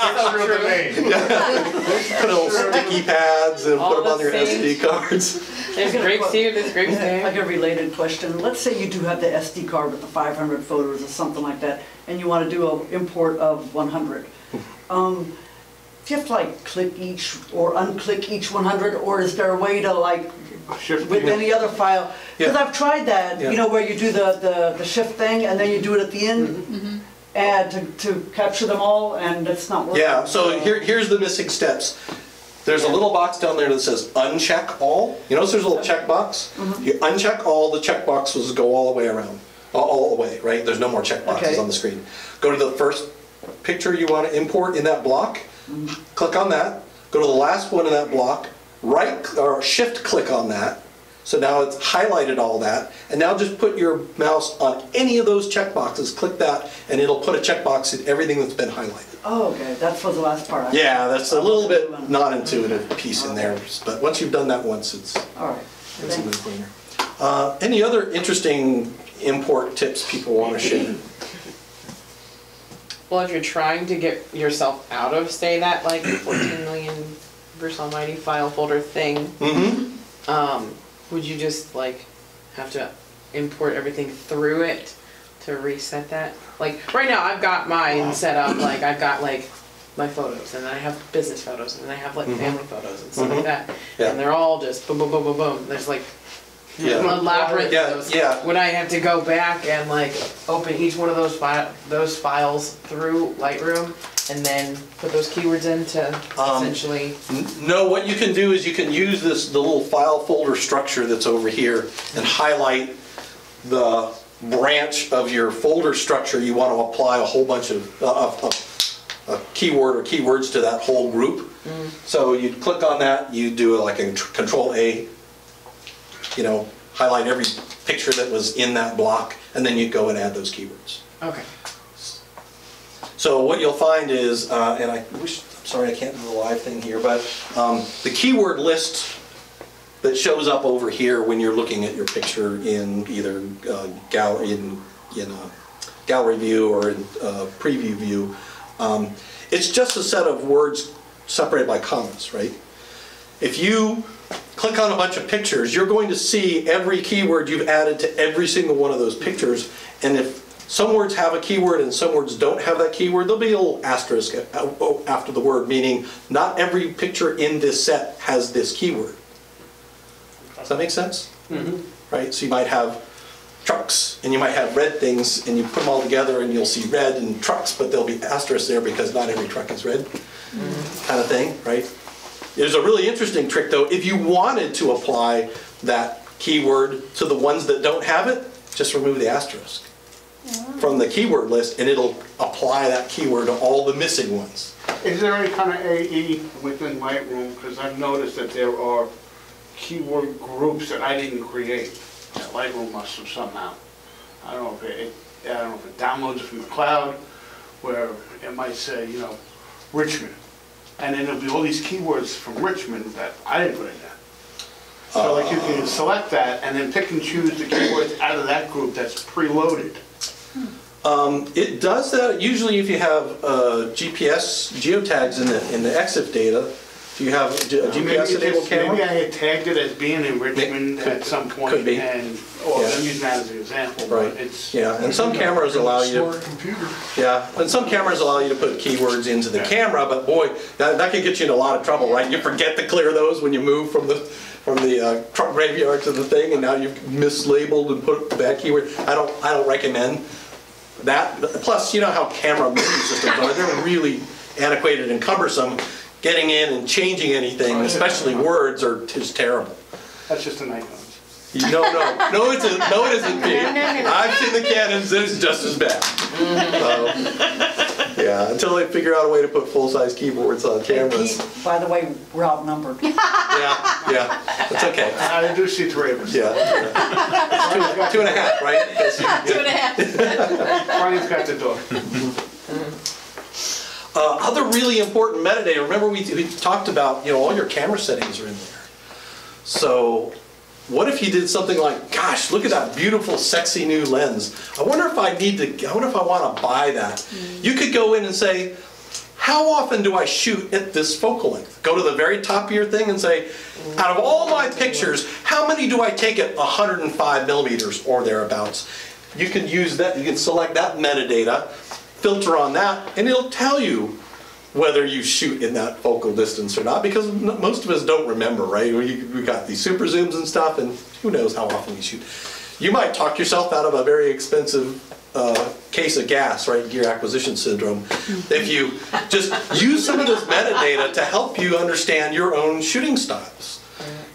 Picture of the name. Put little sticky pads and put them on your things. SD cards. There's grapes here, there's grapes Like a related question, let's say you do have the SD card with the 500 photos or something like that, and you want to do an import of 100. Um, Do you have to like click each or unclick each 100, or is there a way to like, Shift with the- any other file? Because Yeah. I've tried that, Yeah. you know, where you do the, the, the shift thing, and then you do it at the end, mm-hmm. Mm-hmm. and to, to capture them all, and it's not working. Yeah, so here, here's the missing steps. There's a little box down there that says uncheck all. You notice there's a little check box? Mm-hmm. You uncheck all, the check boxes go all the way around, all, all the way, right? There's no more check boxes Okay. on the screen. Go to the first picture you want to import in that block, click on that, go to the last one in that block, right, or shift click on that. So now it's highlighted all that, and now just put your mouse on any of those checkboxes, click that, and it'll put a checkbox in everything that's been highlighted. Oh, okay, that was the last part. I- Yeah, that's a little bit non-intuitive piece in there, but once you've done that once, it's, All right. it's a no-brainer. Uh, Any other interesting import tips people want to share? Well, if you're trying to get yourself out of, say, that like 14 million Bruce Almighty file folder thing, Mm-hmm. um, would you just like have to import everything through it to reset that? Like right now, I've got mine set up. Like I've got like my photos, and then I have business photos, and then I have like family photos and stuff Mhm. like that, Yeah. and they're all just boom, boom, boom, boom, boom. There's like Yeah. a labyrinth. Yeah, those. yeah. Would I have to go back and like open each one of those file those files through Lightroom and then put those keywords in to Um, essentially? No, what you can do is you can use this, the little file folder structure that's over here and highlight the branch of your folder structure you want to apply a whole bunch of, uh, of, of a keyword or keywords to that whole group. So you click on that, you do like a control A, you know, highlight every picture that was in that block, and then you go and add those keywords. Okay. So what you'll find is, uh, and I wish, I'm sorry I can't do the live thing here, but um, the keyword list that shows up over here when you're looking at your picture in either uh, gallery, in, in uh, gallery view or in preview view, um, it's just a set of words separated by commas, right? If you click on a bunch of pictures, you're going to see every keyword you've added to every single one of those pictures. And if some words have a keyword and some words don't have that keyword, there'll be a little asterisk a- a- after the word, meaning not every picture in this set has this keyword. Does that make sense? Mm-hmm. Right, so you might have trucks, and you might have red things, and you put them all together, and you'll see red and trucks, but there'll be asterisks there because not every truck is red, mm-hmm. kind of thing, right? There's a really interesting trick, though. If you wanted to apply that keyword to the ones that don't have it, just remove the asterisk mm. from the keyword list, and it'll apply that keyword to all the missing ones. Is there any kind of AE within Lightroom? Because I've noticed that there are keyword groups that I didn't create, that Lightroom must have somehow. I don't know if it, I don't know if it downloads it from the cloud, where it might say, you know, Richmond. And then there'll be all these keywords from Richmond that I didn't put in there. So like you can select that and then pick and choose the keywords out of that group that's preloaded. Um, It does that usually if you have uh, GPS geotags in the, in the EXIF data. Do you have a G- a Maybe GPS it enabled just- Maybe I had tagged it as being in Richmond Could- at some point, could be. and, well, Yeah. I'm using that as an example, Right. but it's. Yeah, and some cameras allow you, Smart computer. yeah, and some cameras allow you to put keywords into the camera, but boy, that, that could get you in a lot of trouble, right? You forget to clear those when you move from the, from the uh, truck graveyard to the thing, and now you've mislabeled and put bad keyword. I don't, I don't recommend that. Plus, you know how camera movie systems are, they're really antiquated and cumbersome. Getting in and changing anything, especially words, are just terrible. That's just a Nikon. You- No, no, no, it's a, no, it isn't, Pete. I've seen the Canons, it's just as bad. Um, Yeah, until they figure out a way to put full-size keyboards on cameras. Pete, by the way, we're outnumbered. Yeah, yeah, it's okay. I do see three of us. Yeah. Two two and a half, right? Two and a half. Brian's got the door. Uh, Other really important metadata, remember we, we talked about, you know, all your camera settings are in there. So what if you did something like, gosh, look at that beautiful, sexy new lens. I wonder if I need to, I wonder if I want to buy that. You could go in and say, how often do I shoot at this focal length? Go to the very top of your thing and say, out of all my pictures, how many do I take at 105 millimeters or thereabouts? You can use that, you can select that metadata, filter on that, and it'll tell you whether you shoot in that focal distance or not, because most of us don't remember, right? We, we got these super zooms and stuff, and who knows how often you shoot. You might talk yourself out of a very expensive uh, case of gas, right? Gear acquisition syndrome. If you just use some of this metadata to help you understand your own shooting styles.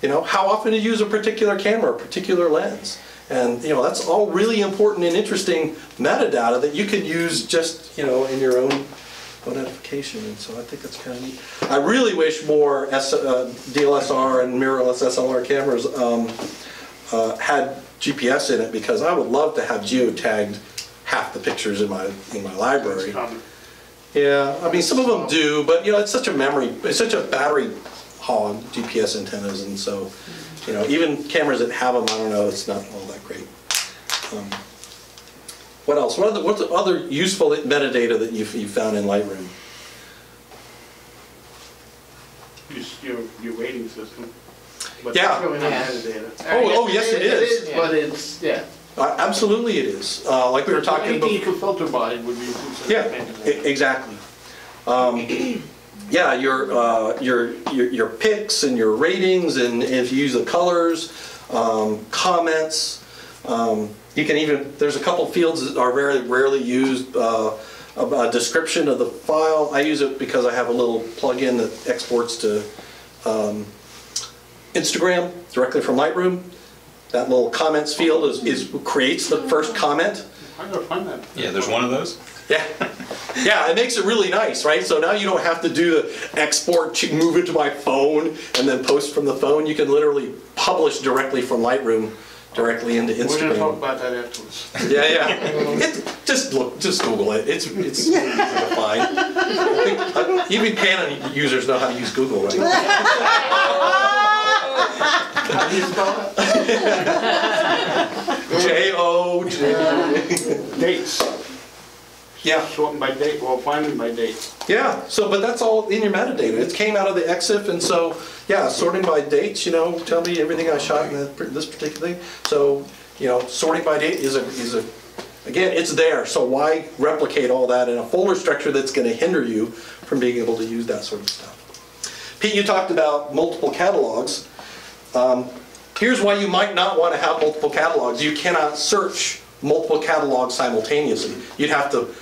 You know, how often you use a particular camera, a particular lens. And, you know, that's all really important and interesting metadata that you could use just, you know, in your own edification, and so I think that's kind of neat. I really wish more S, uh, DLSR and mirrorless SLR cameras um, uh, had GPS in it because I would love to have geotagged half the pictures in my in my library. Yeah, I mean some of them do, but you know it's such a memory, it's such a battery hog GPS antennas, and so you know even cameras that have them, I don't know, it's not all that great. Um, what else? What other, what's the other useful metadata that you've, you found in Lightroom? Your, your rating system. But Yeah. that's really not Yeah. metadata. Oh, oh, yes, it is. But it's, yeah. Uh, absolutely, it is. Uh, like we were talking Anything you about. can filter by would be considered Yeah, metadata. exactly. Um, yeah, your, uh, your, your, your picks and your ratings and if you use the colors, um, comments. Um, you can even, there's a couple fields that are very rarely used. Uh, a, a description of the file. I use it because I have a little plug-in that exports to um, Instagram directly from Lightroom. That little comments field is, is creates the first comment. I gotta find that. Yeah, there's one of those. Yeah, yeah, it makes it really nice, right? So now you don't have to do the export, ch- move it to my phone, and then post from the phone. You can literally publish directly from Lightroom, directly into Instagram. We're gonna talk about that afterwards. Yeah, yeah. It, just look, just Google it. It's it's easy to find. Think, uh, even Canon users know how to use Google, right? How do you spell that? J O J. Dates. Yeah. Sorting by date, well, finding by date. Yeah, so, but that's all in your metadata. It came out of the EXIF, and so, yeah, sorting by dates, you know, tell me everything I shot in that- this particular thing. So, you know, sorting by date is a, is a, again, it's there, so why replicate all that in a folder structure that's gonna hinder you from being able to use that sort of stuff? Pete, you talked about multiple catalogs. Um, Here's why you might not want to have multiple catalogs. You cannot search multiple catalogs simultaneously. You'd have to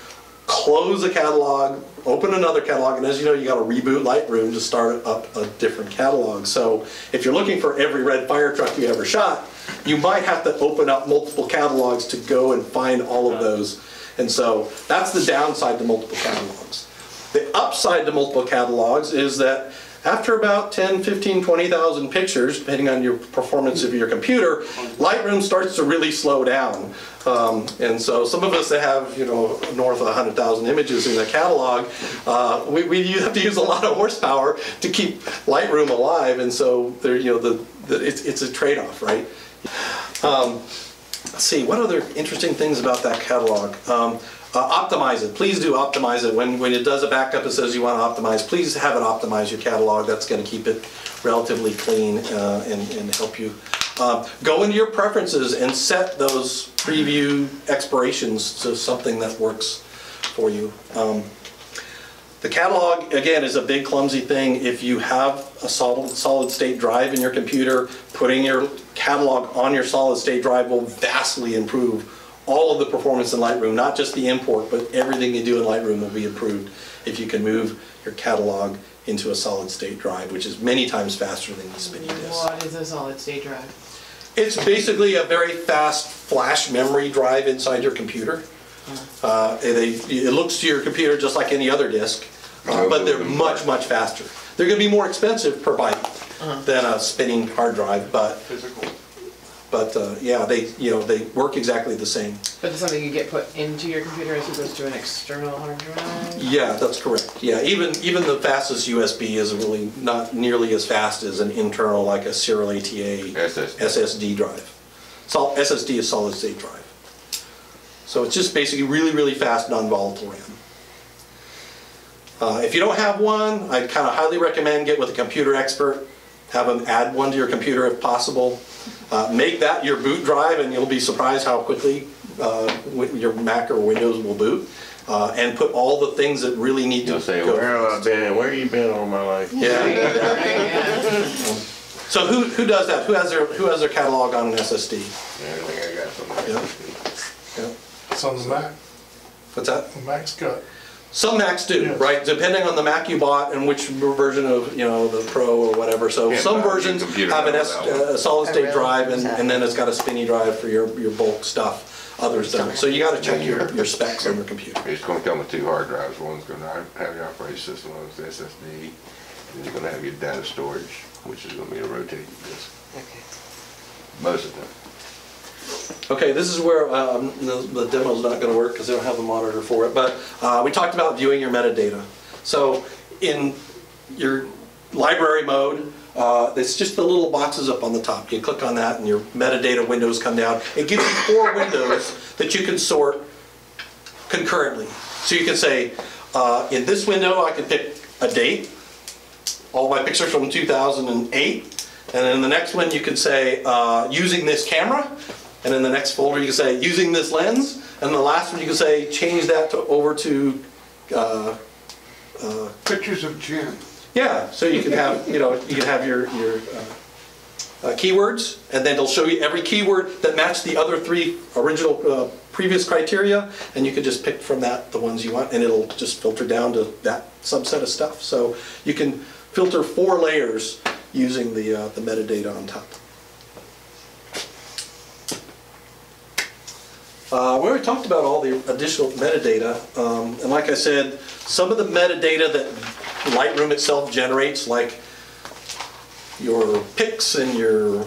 close a catalog, open another catalog, and as you know, you gotta reboot Lightroom to start up a different catalog. So if you're looking for every red fire truck you ever shot, you might have to open up multiple catalogs to go and find all of those. And so that's the downside to multiple catalogs. The upside to multiple catalogs is that after about 10, 15, 20,000 pictures, depending on your performance of your computer, Lightroom starts to really slow down. Um, and so some of us that have, you know, north of 100,000 images in the catalog, uh, we, we have to use a lot of horsepower to keep Lightroom alive. And so there, you know, the, the, it's, it's a trade-off, right? Um, let's see, what other interesting things about that catalog? Um, uh, optimize it. Please do optimize it. When, when it does a backup, it says you want to optimize. Please have it optimize your catalog. That's going to keep it relatively clean uh, and, and help you. Uh, go into your preferences and set those preview expirations to something that works for you. Um, the catalog, again, is a big clumsy thing. If you have a solid, solid state drive in your computer, putting your catalog on your solid state drive will vastly improve all of the performance in Lightroom, not just the import, but everything you do in Lightroom will be improved if you can move your catalog into a solid state drive, which is many times faster than the spinny disk. What is a solid state drive? It's basically a very fast flash memory drive inside your computer. Uh, they, it looks to your computer just like any other disk, uh, but they're much, much faster. They're going to be more expensive per byte than a spinning hard drive, but, Physical. But uh, yeah, they, you know, they work exactly the same. But it's something you get put into your computer as opposed to an external hard drive? Yeah, that's correct. Yeah, even, even the fastest USB is really not nearly as fast as an internal, like a serial ATA SSD. SSD drive. Sol- SSD is solid state drive. So it's just basically really, really fast non-volatile RAM. Uh, if you don't have one, I kind of highly recommend get with a computer expert. Have them add one to your computer if possible. Uh, make that your boot drive, and you'll be surprised how quickly uh, your Mac or Windows will boot. Uh, and put all the things that really need to You'll say, go where have I been? Where you been all my life? Yeah. Yeah. So who, who does that? Who has their, who has their catalog on an SSD? I think I got something. Yeah. Yeah. It's on the Mac, What's that? the Mac's got, Some Macs do, Yes. right? Depending on the Mac you bought and which version of, you know, the Pro or whatever. So Can't some buy a new versions have an now S, uh, a solid state really? drive and, and then it's got a spinny drive for your, your bulk stuff. Others don't. So you gotta check your, your specs on your computer. It's gonna come with two hard drives. One's gonna have your operating system, one's the SSD. And you're gonna have your data storage, which is gonna be a rotating disk, Okay. most of them. Okay, this is where um, the the is not going to work because they don't have a monitor for it, but uh, we talked about viewing your metadata. So in your library mode, uh, it's just the little boxes up on the top. You click on that and your metadata windows come down. It gives you four windows that you can sort concurrently. So you can say, uh, in this window, I can pick a date, all my pictures from 2008. And in the next one, you can say, uh, using this camera. And in the next folder, you can say, using this lens. And the last one, you can say, change that to over to, uh, Pictures of Jim. yeah, so you can have, you know, you can have your, your uh, uh, keywords, and then it'll show you every keyword that match the other three original, uh, previous criteria, and you can just pick from that the ones you want, and it'll just filter down to that subset of stuff. So you can filter four layers using the, uh, the metadata on top. Uh, we already talked about all the additional metadata, um, and like I said, some of the metadata that Lightroom itself generates, like your pics and your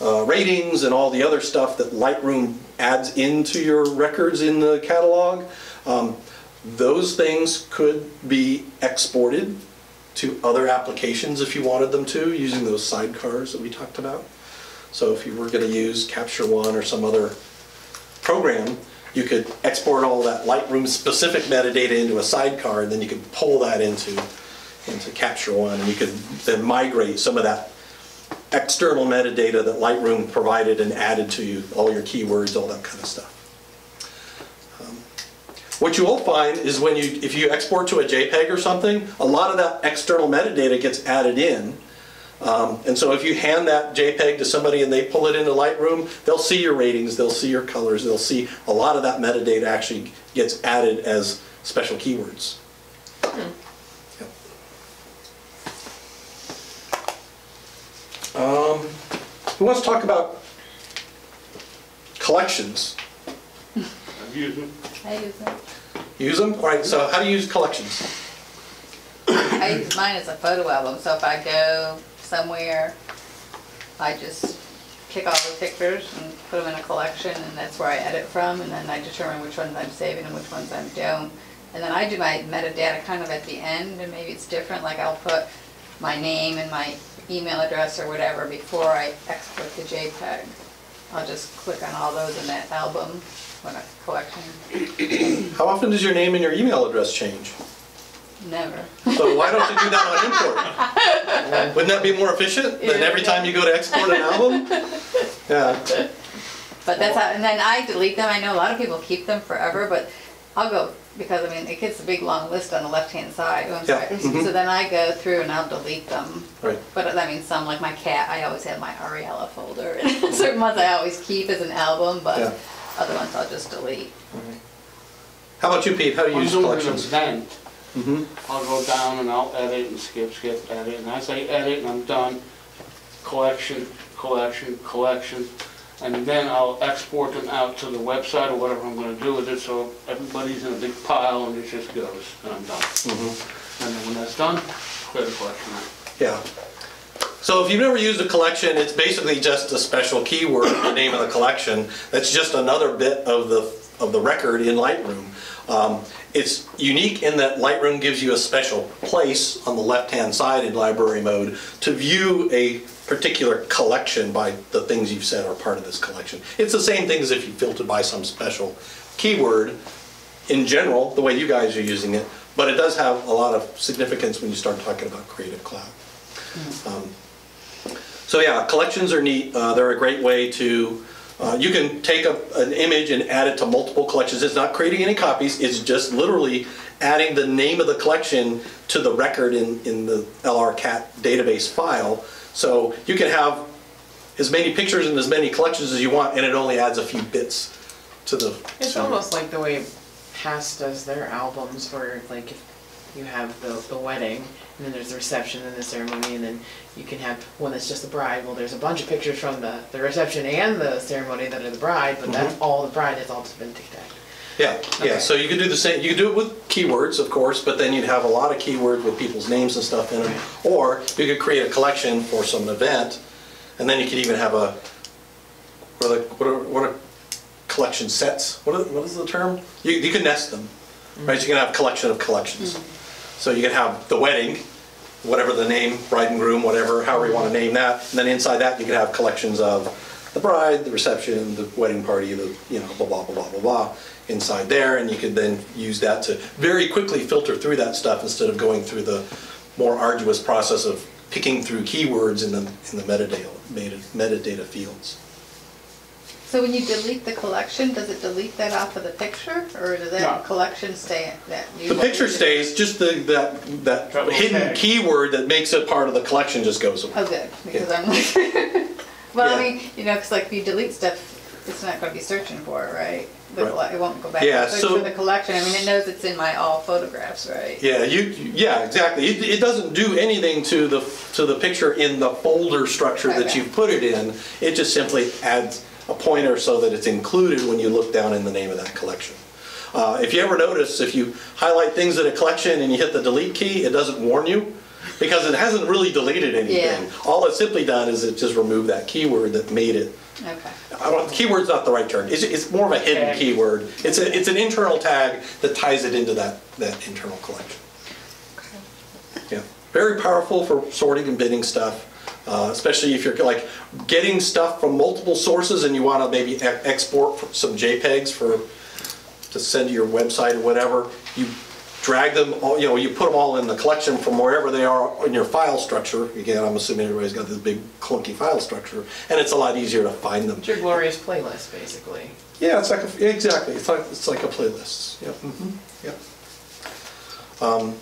uh, ratings and all the other stuff that Lightroom adds into your records in the catalog, um, those things could be exported to other applications if you wanted them to, using those sidecars that we talked about. So if you were going to use Capture One or some other program, you could export all that Lightroom specific metadata into a sidecar and then you could pull that into, into Capture One and you could then migrate some of that external metadata that Lightroom provided and added to you, all your keywords, all that kind of stuff. Um, What you will find is when you, if you export to a JPEG or something, a lot of that external metadata gets added in Um, And so if you hand that JPEG to somebody and they pull it into Lightroom, they'll see your ratings, they'll see your colors, they'll see a lot of that metadata actually gets added as special keywords. Yep. Um, Who wants to talk about collections? I've used them. I use it. Use them? All right, so how do you use collections? I use mine as a photo album, so if I go somewhere, I just pick all the pictures and put them in a collection, and that's where I edit from, and then I determine which ones I'm saving and which ones I don't. And then I do my metadata kind of at the end, and maybe it's different, like I'll put my name and my email address or whatever before I export the JPEG. I'll just click on all those in that album, when a collection, How often does your name and your email address change? Never. So why don't you do that on import? Wouldn't that be more efficient than every time you go to export an album? Yeah, But that's how, and then I delete them, I know a lot of people keep them forever, but I'll go, because I mean, it gets a big long list on the left-hand side, oh, I'm sorry. Yeah, mhm. So then I go through and I'll delete them. right. But I mean, some, like my cat, I always have my Ariella folder, certain ones I always keep as an album, Yeah. but other ones I'll just delete. How about you, Pete? How do you I'm use doing an collections? event. Mhm. I'll go down and I'll edit and skip, skip, edit, and as I edit and I'm done, collection, collection, collection, and then I'll export them out to the website or whatever I'm gonna do with it, so everybody's in a big pile and it just goes, and I'm done. Mhm. And then when that's done, clear the collection out. Yeah. So if you've never used a collection, it's basically just a special keyword, the name of the collection. That's just another bit of the, of the record in Lightroom. Um, It's unique in that Lightroom gives you a special place on the left-hand side in library mode to view a particular collection by the things you've said are part of this collection. It's the same thing as if you filtered by some special keyword in general, the way you guys are using it, but it does have a lot of significance when you start talking about Creative Cloud. Um, So yeah, collections are neat. Uh, They're a great way to, uh, you can take a- an image and add it to multiple collections. It's not creating any copies, it's just literally adding the name of the collection to the record in, in the LRCAT database file. So you can have as many pictures and as many collections as you want, and it only adds a few bits to the. It's almost like the way Past does their albums, where like if you have the, the wedding, and then there's the reception and the ceremony, and then you can have one that's just the bride. Well, there's a bunch of pictures from the, the reception and the ceremony that are the bride, but that's mm-hmm. all the bride, it's all just been tagged. Yeah, yeah, Okay. so you could do the same, you could do it with keywords, of course, but then you'd have a lot of keywords with people's names and stuff in it. Or you could create a collection for some event, and then you could even have a, what are, the- what are, what are collection sets? What are, what is the term? You, you could nest them, right? Mm-hmm. So You can have a collection of collections. Mm-hmm. So you can have the wedding, whatever the name, bride and groom, whatever, however you want to name that. And then inside that, you can have collections of the bride, the reception, the wedding party, the, you know, blah, blah, blah, blah, blah, blah, inside there. And you could then use that to very quickly filter through that stuff instead of going through the more arduous process of picking through keywords in the, in the metadata, metadata fields. So when you delete the collection, does it delete that off of the picture, or does that No. collection stay, that? you- The picture stays, just the, that, that That little hidden tag. keyword that makes it part of the collection just goes away. Oh, good, because I'm like, well, I Yeah. mean, you know, because like if you delete stuff, it's not gonna be searching for it, right? The Right. colle- It won't go back Yeah, and search so- for the collection, I mean, it knows it's in my all photographs, right? Yeah, you, yeah, exactly. It, it doesn't do anything to the, to the picture in the folder structure that Okay. you've put it in. It just simply adds a pointer so that it's included when you look down in the name of that collection. Uh, if you ever notice, if you highlight things in a collection and you hit the delete key, it doesn't warn you because it hasn't really deleted anything. Yeah. All it's simply done is it just removed that keyword that made it Okay. I don't, keyword's not the right term. It's, it's more of a hidden Tag. keyword. It's a, it's an internal tag that ties it into that, that internal collection. Okay. Yeah, very powerful for sorting and bidding stuff, uh, especially if you're like getting stuff from multiple sources and you want to maybe e- export some JPEGs for, to send to your website or whatever. You drag them, all you know, you put them all in the collection from wherever they are in your file structure. Again, I'm assuming everybody's got this big clunky file structure, and it's a lot easier to find them. It's your glorious playlist, basically. Yeah, it's like, a- exactly, it's like, it's like a playlist, yep, mhm, yep. Um,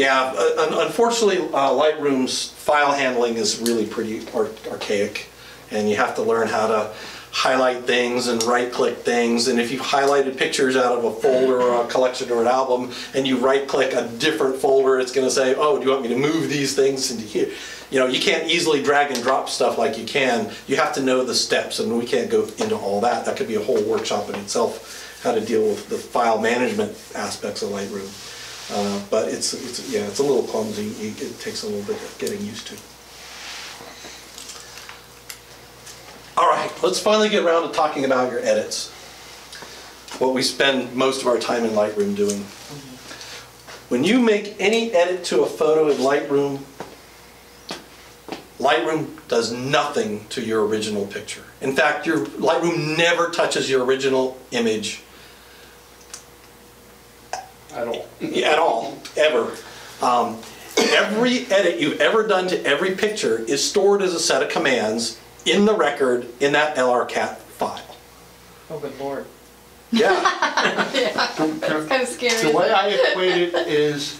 Yeah, uh, unfortunately, uh, Lightroom's file handling is really pretty ar- archaic, and you have to learn how to highlight things and right-click things, and if you've highlighted pictures out of a folder or a collection or an album, and you right-click a different folder, it's gonna say, oh, do you want me to move these things into here? You know, you can't easily drag and drop stuff like you can, you have to know the steps, and we can't go into all that, that could be a whole workshop in itself, how to deal with the file management aspects of Lightroom. Uh, But it's, it's, yeah, it's a little clumsy, it takes a little bit of getting used to. All right, let's finally get around to talking about your edits. What we spend most of our time in Lightroom doing. When you make any edit to a photo in Lightroom, Lightroom does nothing to your original picture. In fact, your Lightroom never touches your original image At all. at all, ever. Um, every edit you've ever done to every picture is stored as a set of commands in the record in that LRCAT file. Oh, good lord. Yeah, Can- can- Kind of scary. The way I equate it is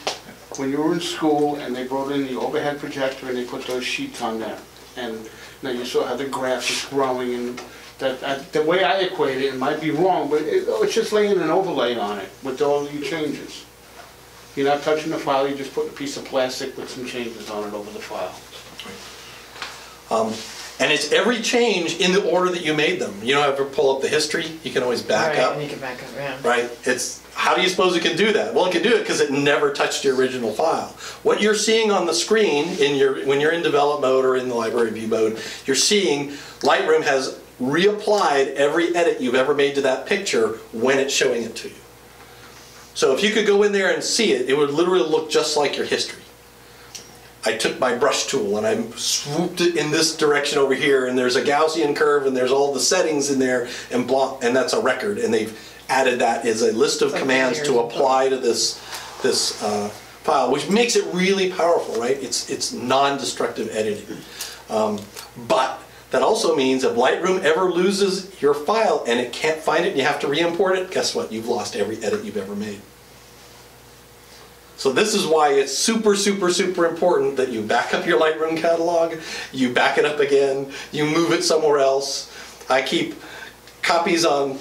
when you were in school and they brought in the overhead projector and they put those sheets on there. And now you saw how the graph is growing and that, that- the way I equate it, it might be wrong, but it, oh, it's just laying an overlay on it with all your changes. You're not touching the file, you're just put a piece of plastic with some changes on it over the file. um, and it's every change in the order that you made them. You don't ever pull up the history, you can always back Right, up. And you can back up, yeah. right? It's, how do you suppose it can do that? Well, it can do it because it never touched your original file. What you're seeing on the screen in your, when you're in develop mode or in the library view mode, you're seeing Lightroom has reapplied every edit you've ever made to that picture when it's showing it to you. So if you could go in there and see it, it would literally look just like your history. I took my brush tool and I swooped it in this direction over here, and there's a Gaussian curve, and there's all the settings in there, and block, and that's a record, and they've added that as a list of commands to apply to this, this uh, file, which makes it really powerful, right? It's, it's non-destructive editing. Um, But that also means if Lightroom ever loses your file and it can't find it and you have to re-import it, guess what? You've lost every edit you've ever made. So this is why it's super, super, super important that you back up your Lightroom catalog, you back it up again, you move it somewhere else. I keep copies on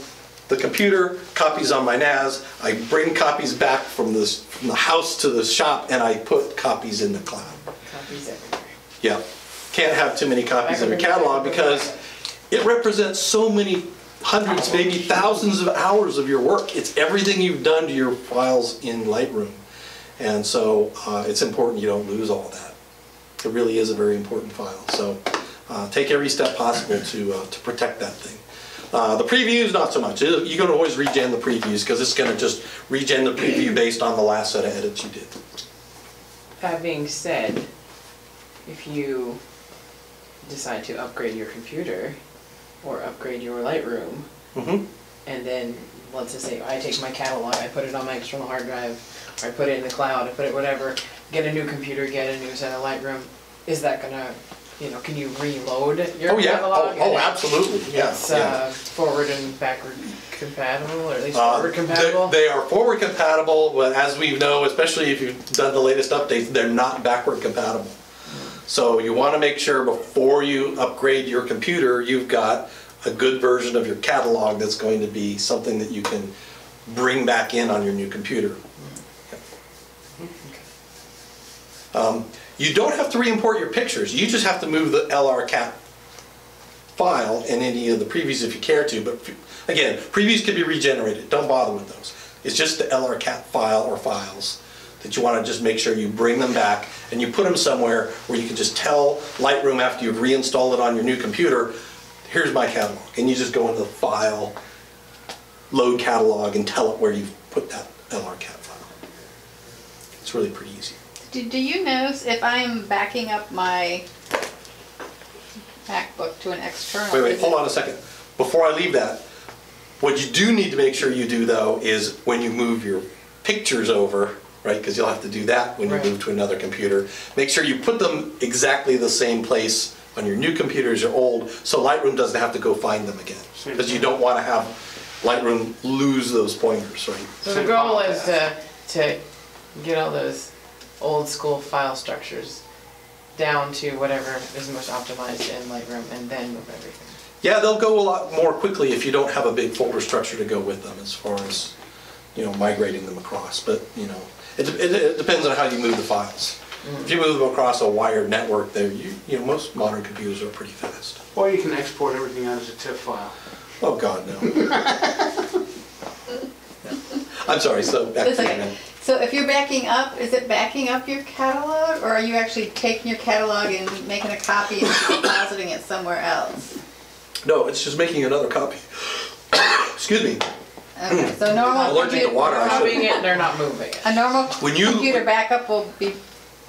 the computer, copies on my NAS. I bring copies back from this, from the house to the shop and I put copies in the cloud. Copies everywhere. Yeah, can't have too many copies of your catalog because it represents so many hundreds, maybe thousands of hours of your work. It's everything you've done to your files in Lightroom. And so uh, it's important you don't lose all that. It really is a very important file. So uh, take every step possible to, uh, to protect that thing. Uh, The previews, not so much. It- You can always regen the previews because it's going to just regen the preview based on the last set of edits you did. That being said, if you decide to upgrade your computer or upgrade your Lightroom, Mhm. and then let's just say I take my catalog, I put it on my external hard drive, or I put it in the cloud, I put it whatever, get a new computer, get a new set of Lightroom, is that gonna, you know, can you reload your Oh, yeah. catalog? Oh, oh, absolutely. Yeah. It's yeah. uh, forward and backward compatible, or at least Uh, forward compatible? They they are forward compatible, but as we know, especially if you've done the latest updates, they're not backward compatible. So you want to make sure before you upgrade your computer, you've got a good version of your catalog that's going to be something that you can bring back in on your new computer. Um, You don't have to re-import your pictures, you just have to move the LRCAT file and any of the previews if you care to, but again, previews can be regenerated, don't bother with those. It's just the LRCAT file or files that you want to just make sure you bring them back and you put them somewhere where you can just tell Lightroom after you've reinstalled it on your new computer, here's my catalog, and you just go into the file, load catalog, and tell it where you've put that LRCAT file. It's really pretty easy. Do, do you know if I'm backing up my MacBook to an external? Wait, wait, hold on a second. Before I leave that, what you do need to make sure you do though is when you move your pictures over, right, because you'll have to do that when you Right. move to another computer, make sure you put them exactly the same place on your new computer as your old, so Lightroom doesn't have to go find them again. Same Because you thing. don't want to have Lightroom lose those pointers, right? So the goal is to, to get all those old school file structures down to whatever is most optimized in Lightroom and then move everything. Yeah, they'll go a lot more quickly if you don't have a big folder structure to go with them as far as, you know, migrating them across. But, you know, it, it, it depends on how you move the files. Mm. If you move them across a wired network, there, you, you know, most modern computers are pretty fast. Or you can export everything out as a TIFF file. Oh, God, no. I'm sorry, so back It's to okay. man. So if you're backing up, is it backing up your catalog, or are you actually taking your catalog and making a copy and depositing it somewhere else? No, it's just making another copy. Excuse me. Okay, so normal. Allergic to computer- water, I should- Copying it, they're not moving it. A normal When you- computer backup will be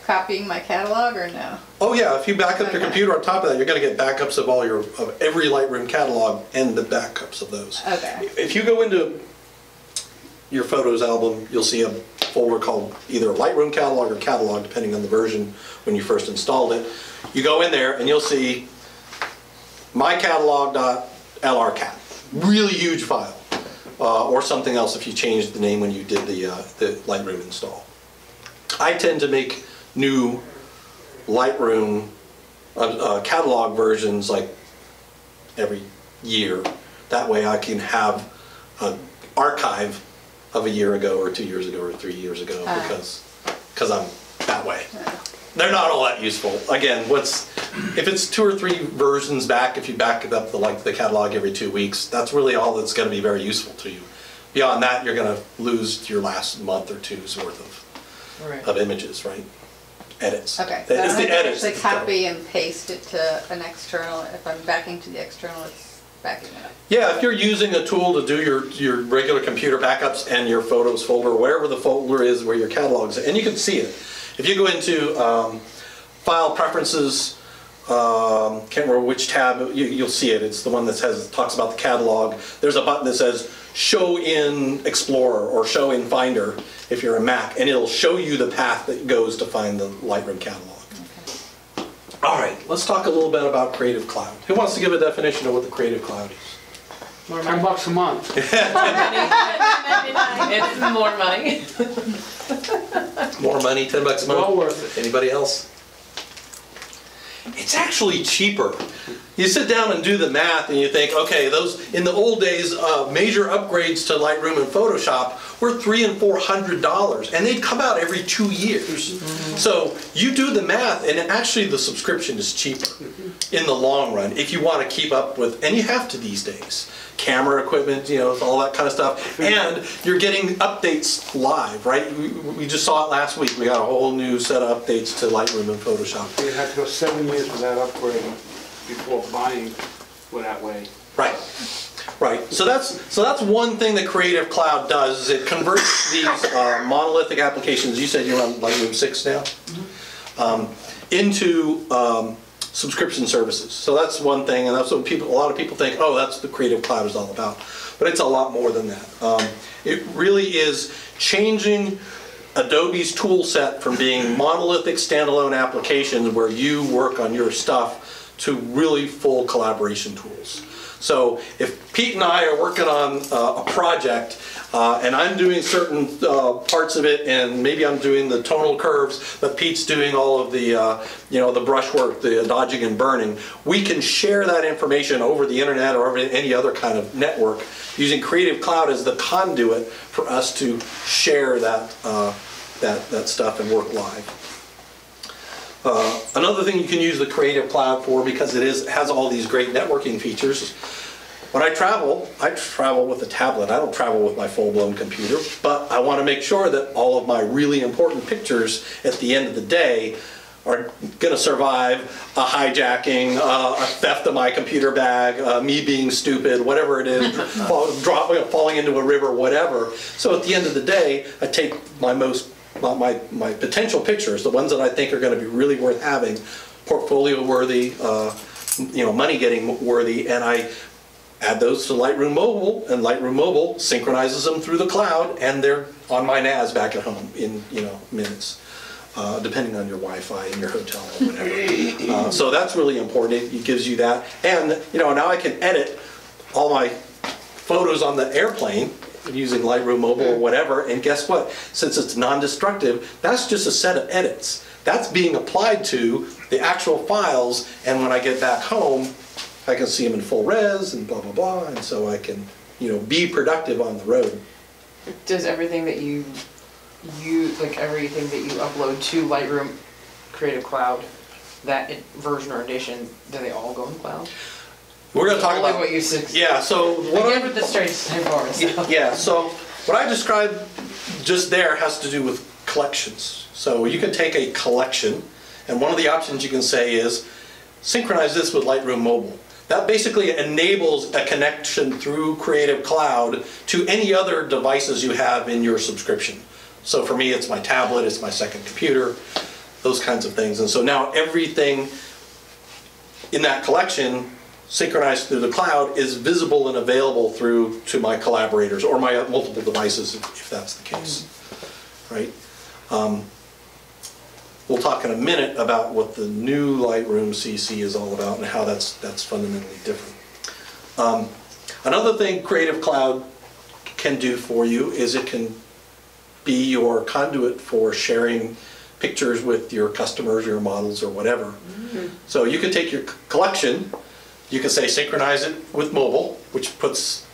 copying my catalog, or no? Oh, yeah, if you back up your Okay. computer on top of that, you're gonna get backups of all your, of every Lightroom catalog and the backups of those. Okay. If you go into your photos album, you'll see a folder called either Lightroom catalog or catalog, depending on the version when you first installed it. You go in there and you'll see mycatalog.lrcat, really huge file. Uh, or something else if you changed the name when you did the, uh, the Lightroom install. I tend to make new Lightroom uh, uh, catalog versions like every year. That way I can have an archive of a year ago or two years ago or three years ago Ah. because, because I'm that way. They're not all that useful. Again, what's, if it's two or three versions back, if you back it up the, like, the catalog every two weeks, that's really all that's gonna be very useful to you. Beyond that, you're gonna lose your last month or two's worth of, Right. of images, right? Edits. Okay, so It's I'm the edits. actually copy and paste it to an external, if I'm backing to the external, it's backing it up. Yeah, if you're using a tool to do your, your regular computer backups and your photos folder, wherever the folder is where your catalogs, and you can see it. If you go into um, File Preferences, um, can't remember which tab, you, you'll see it. It's the one that says, talks about the catalog. There's a button that says Show in Explorer or Show in Finder if you're a Mac, and it'll show you the path that goes to find the Lightroom catalog. All right, let's talk a little bit about Creative Cloud. Who wants to give a definition of what the Creative Cloud is? More Ten bucks a month. It's more money. More money, 10 bucks a month? Well worth it. Anybody else? It's actually cheaper. You sit down and do the math and you think, okay, those, in the old days, uh, major upgrades to Lightroom and Photoshop were three and four hundred dollars, and they'd come out every two years. So you do the math, and actually the subscription is cheaper in the long run if you want to keep up with, and you have to these days. Camera equipment, you know, all that kind of stuff, and you're getting updates live, right? We, we just saw it last week. We got a whole new set of updates to Lightroom and Photoshop. You had to go seven years without upgrading before buying that way. Right, right. So that's, so that's one thing that Creative Cloud does, is it converts these uh, monolithic applications, you said you're on Lightroom 6 now? Um, Into um, subscription services. So that's one thing, and that's what people, a lot of people think, oh, that's what the Creative Cloud is all about. But it's a lot more than that. Um, It really is changing Adobe's tool set from being monolithic standalone applications where you work on your stuff to really full collaboration tools. So if Pete and I are working on uh, a project uh, and I'm doing certain uh, parts of it and maybe I'm doing the tonal curves, but Pete's doing all of the, uh, you know, the brushwork, the dodging and burning, we can share that information over the internet or over any other kind of network using Creative Cloud as the conduit for us to share that, uh, that, that stuff and work live. Uh, Another thing you can use the Creative Cloud for, because it is, has all these great networking features, when I travel, I travel with a tablet, I don't travel with my full-blown computer, but I want to make sure that all of my really important pictures at the end of the day are going to survive a hijacking, uh, a theft of my computer bag, uh, me being stupid, whatever it is, fall, drop, you know, falling into a river, whatever. So at the end of the day, I take my most, my, my, my potential pictures, the ones that I think are going to be really worth having, portfolio worthy, uh, you know, money getting worthy, and I add those to Lightroom Mobile, and Lightroom Mobile synchronizes them through the cloud, and they're on my NAS back at home in, you know, minutes, uh, depending on your Wi-Fi in your hotel or whatever. Uh, So that's really important, it it gives you that. And, you know, now I can edit all my photos on the airplane using Lightroom Mobile or whatever, and guess what? Since it's non-destructive, that's just a set of edits. That's being applied to the actual files, and when I get back home, I can see them in full res and blah, blah, blah, and so I can, you know, be productive on the road. Does everything that you, you, like everything that you upload to Lightroom Creative Cloud, that version or edition, do they all go in the cloud? We're gonna talk about. what you said. Yeah, so what I I'm- the straight straightforward stuff. Yeah, so what I described just there has to do with collections. So you can take a collection, and one of the options you can say is synchronize this with Lightroom Mobile. That basically enables a connection through Creative Cloud to any other devices you have in your subscription. So for me, it's my tablet, it's my second computer, those kinds of things. And so now everything in that collection synchronized through the cloud is visible and available through to my collaborators or my multiple devices if that's the case, right? Um, We'll talk in a minute about what the new Lightroom CC is all about and how that's, that's fundamentally different. Um, Another thing Creative Cloud can do for you is it can be your conduit for sharing pictures with your customers, your models, or whatever. So you can take your collection, you can say synchronize it with mobile, which puts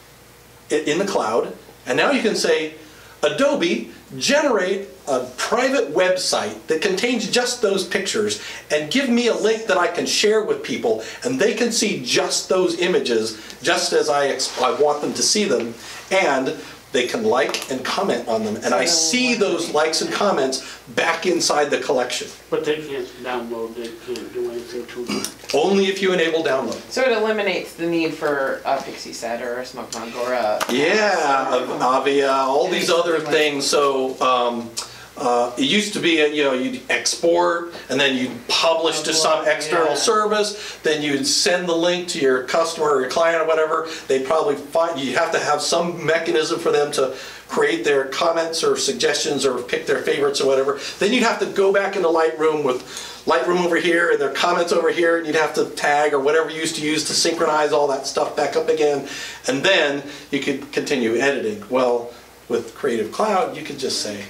it in the cloud, and now you can say, Adobe, generate a private website that contains just those pictures and give me a link that I can share with people and they can see just those images just as I, ex- I want them to see them and they can like and comment on them and I see those likes and comments back inside the collection. But they can't download, they can't do anything to them. Only if you enable download. So it eliminates the need for a Pixieset or a SmugMug or a. Yeah, Avia, all these other things, so, um, uh, it used to be, you know, you'd export, and then you'd publish to some external yeah. service, then you'd send the link to your customer or your client or whatever, they'd probably find, you have to have some mechanism for them to create their comments or suggestions or pick their favorites or whatever, then you'd have to go back into Lightroom with Lightroom over here and their comments over here, and you'd have to tag or whatever you used to use to synchronize all that stuff back up again, and then you could continue editing. Well, with Creative Cloud, you could just say,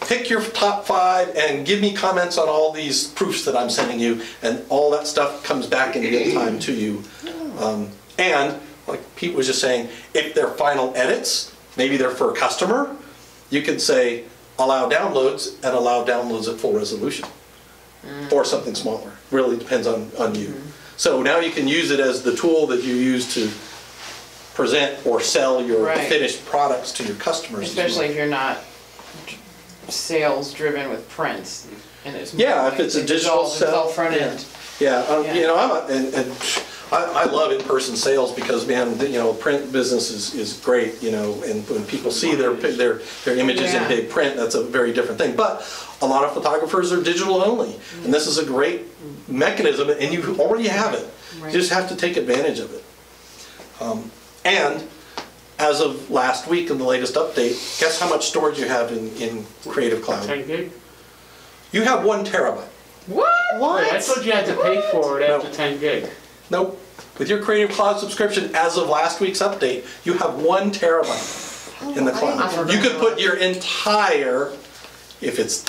pick your top five and give me comments on all these proofs that I'm sending you, and all that stuff comes back in real time to you. Um, And, like Pete was just saying, if they're final edits, maybe they're for a customer, you could say, allow downloads and allow downloads at full resolution. Or something smaller, really depends on, on you. So now you can use it as the tool that you use to present or sell your Right. finished products to your customers. well. Especially if you're not sales driven with prints and it's. Yeah, if it's a it's digital all- It's all sell, front end. Yeah, um, Yeah. you know, I'm, a- and, and I, I love in-person sales because, man, the- you know, print business is, is great, you know, and when people see their, their, their images in big print, that's a very different thing. But a lot of photographers are digital only, and this is a great mechanism, and you already have it. You just have to take advantage of it. Um, And as of last week in the latest update, guess how much storage you have in, in Creative Cloud? Ten gig? You have one terabyte. What? Wait, I thought you had to pay for it after No. ten gig. Nope. With your Creative Cloud subscription, as of last week's update, you have one terabyte in the cloud. You could put your entire, if it's,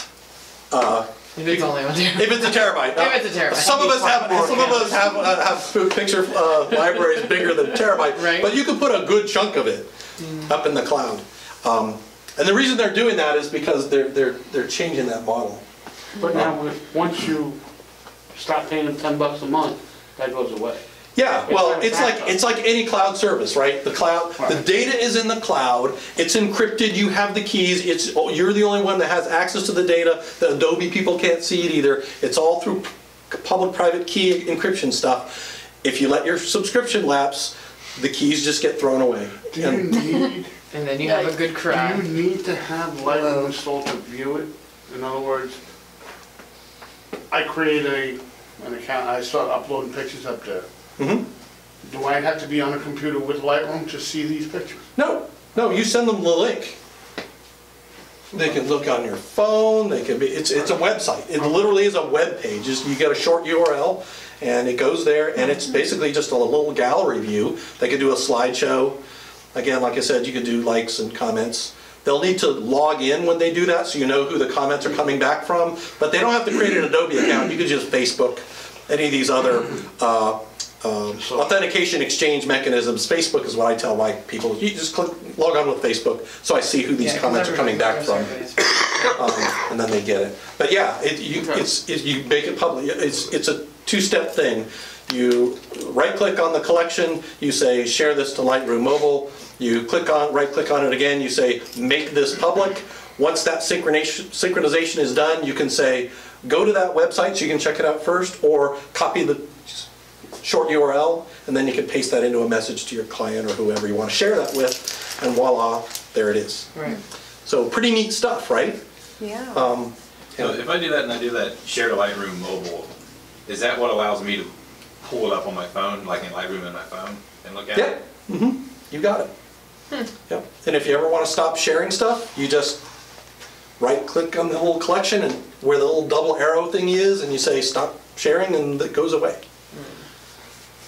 uh, If it's only one terabyte. if it's a terabyte. uh, If it's a terabyte. Some of us have, more, some of us have, uh, have picture uh, libraries bigger than terabyte. Right. But you can put a good chunk of it up in the cloud. Um, And the reason they're doing that is because they're, they're, they're changing that model. But now, if- once you stop paying them ten bucks a month, that goes away. Yeah, well, It's it's like like, it's like any cloud service, right? The cloud, the data is in the cloud, it's encrypted, you have the keys, it's, oh, you're the only one that has access to the data, the Adobe people can't see it either. It's all through public-private key encryption stuff. If you let your subscription lapse, the keys just get thrown away. Do you And- need, And then you have a good Do cry. you need to have Lightroom installed to view it? In other words, I create a, an account, I start uploading pictures up there. Mhm. Do I have to be on a computer with Lightroom to see these pictures? No, no, you send them the link. They can look on your phone, they can be, it's, it's a website. It literally is a web page. You get a short URL and it goes there and it's basically just a little gallery view. They can do a slideshow. Again, like I said, you can do likes and comments. They'll need to log in when they do that, so you know who the comments are coming back from. But they don't have to create an Adobe account. You could just Facebook, any of these other uh, um, authentication exchange mechanisms. Facebook is what I tell my people. You just click, log on with Facebook, so I see who these Yeah, 'cause comments are coming back from um, and then they get it. But yeah, it, you, it's, it, you make it public, it's, it's a two-step thing. You right-click on the collection, you say, share this to Lightroom Mobile, you click on, right-click on it again, you say, make this public. Once that synchronization, synchronization is done, you can say, go to that website so you can check it out first, or copy the short URL, and then you can paste that into a message to your client or whoever you want to share that with, and voila, there it is. Right. So pretty neat stuff, right? Yeah. Um, So if I do that and I do that share to Lightroom mobile, is that what allows me to pull it up on my phone, like in Lightroom in my phone, and look at it? Yep, mm-hmm, you got it. Yep, and if you ever want to stop sharing stuff, you just right-click on the little collection and where the little double arrow thing is, and you say, stop sharing, and it goes away.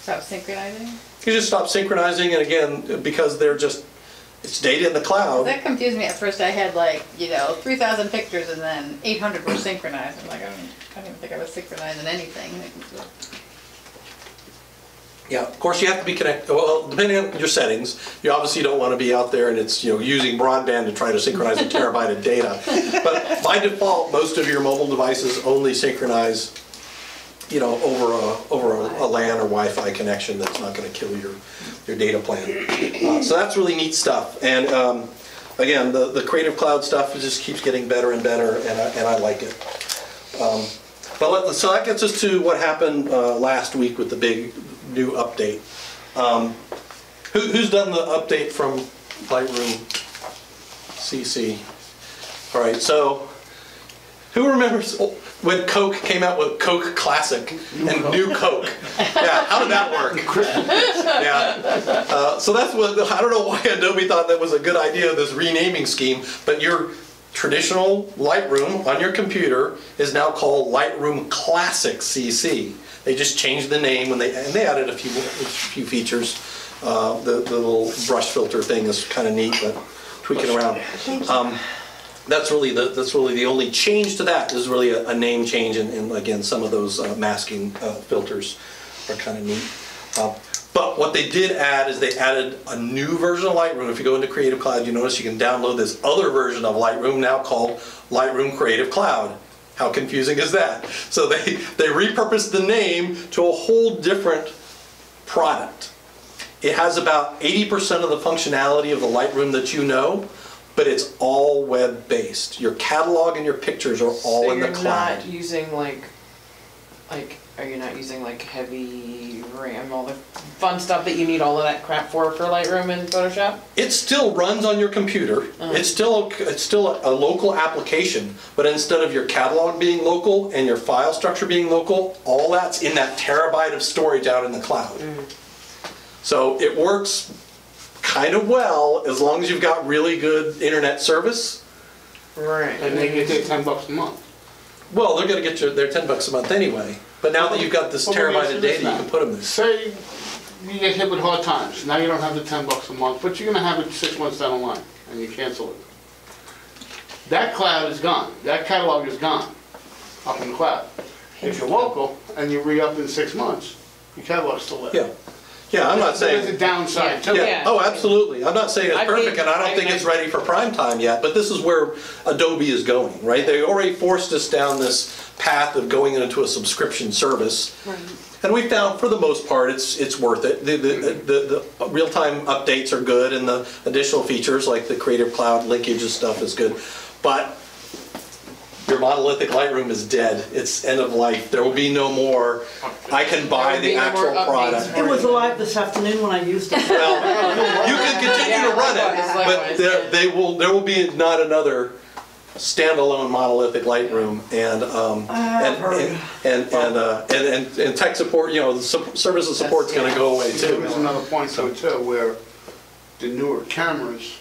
Stop synchronizing? You just stop synchronizing, and again, because they're just, it's data in the cloud. That confused me at first. I had like, you know, 3,000 pictures and then 800 were synchronized. I'm like, I don't, I don't even think I was synchronizing anything. Yeah, of course, you have to be connected, well, depending on your settings, you obviously don't want to be out there and it's, you know, using broadband to try to synchronize a terabyte of data. But by default, most of your mobile devices only synchronize, you know, over a, over a a LAN or Wi-Fi connection that's not going to kill your, your data plan. Uh, So that's really neat stuff. And um, again, the, the Creative Cloud stuff just keeps getting better and better, and I, and I like it. Um, But let, so that gets us to what happened uh, last week with the big new update. Um, who, who's done the update from Lightroom CC? All right, so who remembers when Coke came out with Coke Classic and New Coke? Yeah, how did that work? Yeah, uh, so that's what I don't know why Adobe thought that was a good idea, this renaming scheme. But your traditional Lightroom on your computer is now called Lightroom Classic CC. They just changed the name when they and they added a few a few features. Uh, the the little brush filter thing is kind of neat, but tweaking around. Um, that's really the, that's really the only change to that is really a, a name change and, and again, some of those uh, masking uh, filters are kind of neat. Uh, But what they did add is they added a new version of Lightroom. If you go into Creative Cloud, you notice you can download this other version of Lightroom now called Lightroom Creative Cloud. How confusing is that? So they, they repurposed the name to a whole different product. It has about 80% of the functionality of the Lightroom that you know, but it's all web-based. Your catalog and your pictures are all so in the cloud. you're not using like, like, are you not using like heavy RAM, all the fun stuff that you need all of that crap for for Lightroom and Photoshop? It still runs on your computer. Uh-huh. It's still, it's still a, a local application, but instead of your catalog being local and your file structure being local, all that's in that terabyte of storage out in the cloud. Mm. So it works kind of well as long as you've got really good internet service. Right. And they get their ten bucks a month. Well, they're gonna get your, their ten bucks a month anyway. But now that you've got this Well, let me ask terabyte of data, you can put them there. Say you get hit with hard times, now you don't have the ten bucks a month, but you're gonna have it six months down the line, and you cancel it. That cloud is gone, that catalog is gone, up in the cloud. If you're local and you re-up in six months, your catalog's still there. Yeah, yeah, I'm not saying. There's a downside to Yeah, it. Yeah. oh, absolutely. I'm not saying it's I perfect, think- and I don't I- think I- it's ready for prime time yet, but this is where Adobe is going, right? They already forced us down this path of going into a subscription service. And we found, for the most part, it's, it's worth it. The, the, the, the real-time updates are good, and the additional features, like the Creative Cloud linkage and stuff is good. But your monolithic Lightroom is dead. It's end of life. There will be no more, I can buy There will be the actual product. It was alive this afternoon when I used it. Well, you can continue to run Likewise, it, but there, they will, there will be not another standalone monolithic Lightroom and, um, and, and, and, and, uh, and, and- and tech support, you know, the sup- service and support's gonna go away too. There's another point to it too, where the newer cameras.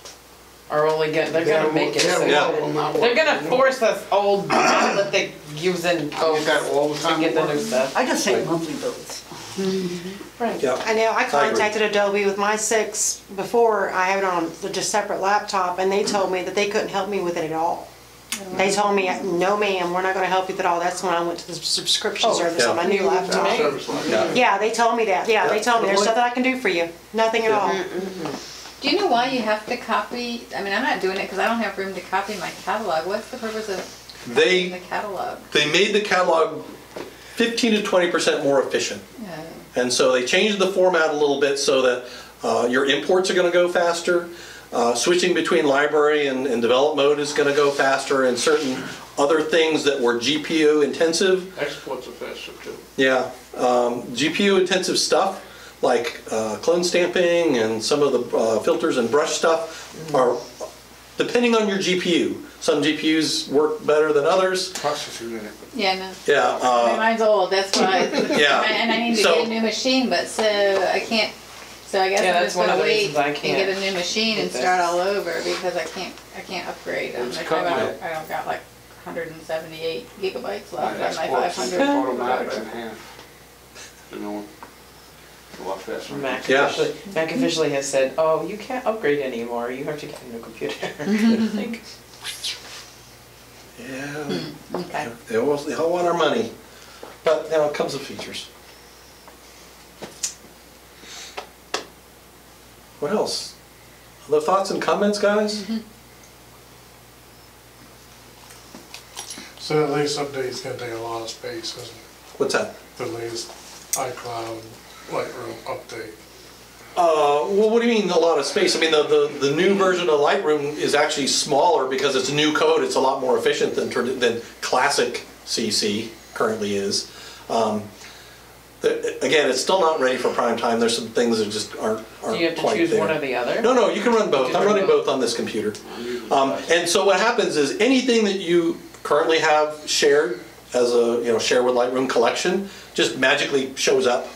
Are only get, they're gonna make it they're- so. Yeah. will not work They're gonna force us old monolithic using I get that folks all the to time. get the new stuff. I just say monthly bills. Right. Yeah. I know, I agree. contacted Adobe with my six before, I have it on the just separate laptop, and they told me that they couldn't help me with it at all. They told me, no ma'am, we're not gonna help you with it all, that's when I went to the subscription oh, service on my new laptop. Service line. Yeah. Yeah, they told me that, yeah, they told me, there's nothing I can do for you, nothing at all. Do you know why you have to copy, I mean, I'm not doing it because I don't have room to copy my catalog. What's the purpose of the They, catalog? they made the catalog 15 to 20% more efficient. Uh, And so they changed the format a little bit so that uh, your imports are going to go faster. Uh, Switching between library and, and develop mode is going to go faster and certain other things that were GPU intensive. Exports are faster too. Yeah, um, GPU intensive stuff like uh, clone stamping and some of the uh, filters and brush stuff are, depending on your GPU. Some GPUs work better than others. Processing unit. Yeah, no. Yeah. I mean, uh, mine's old, that's why. Yeah. And I need to So- get a new machine, but so I can't, so I guess Yeah, I'm just gonna wait and get a new machine and start this. all over because I can't, I can't upgrade. Um, It's I cut got, out. I don't got like hundred and seventy-eight gigabytes left My on my five exports hundred. automatic in half. You know, a lot faster. Mac Yeah. officially, Mac officially has said, oh, you can't upgrade anymore, you have to get a new computer. Like, Yeah, hmm, Okay. they all, they all want our money, but now it comes with features. What else? Other thoughts and comments, guys? Mm-hmm. So that latest update is gonna take a lot of space, isn't it? What's that? The latest iCloud Lightroom update. Uh, well, what do you mean a lot of space? I mean, the, the, the new version of Lightroom is actually smaller because it's new code. It's a lot more efficient than, than classic CC currently is. Um, the- Again, it's still not ready for prime time. There's some things that just aren't, Do aren't you have to quite choose one or the other? No, no, you can run both. I'm running both. both on this computer. Um, and so what happens is anything that you currently have shared as a, you know, share with Lightroom collection just magically shows up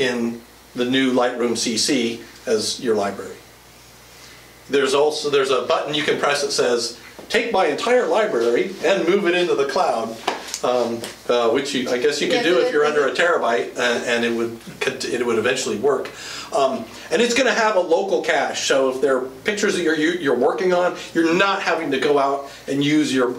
in the new Lightroom CC as your library. There's also, there's a button you can press that says, take my entire library and move it into the cloud. Um, uh, which you, I guess you could Yeah, do if you're under a terabyte and, and it would, it would eventually work. Um, and it's gonna have a local cache, so if there are pictures that you're, you- you're working on, you're not having to go out and use your,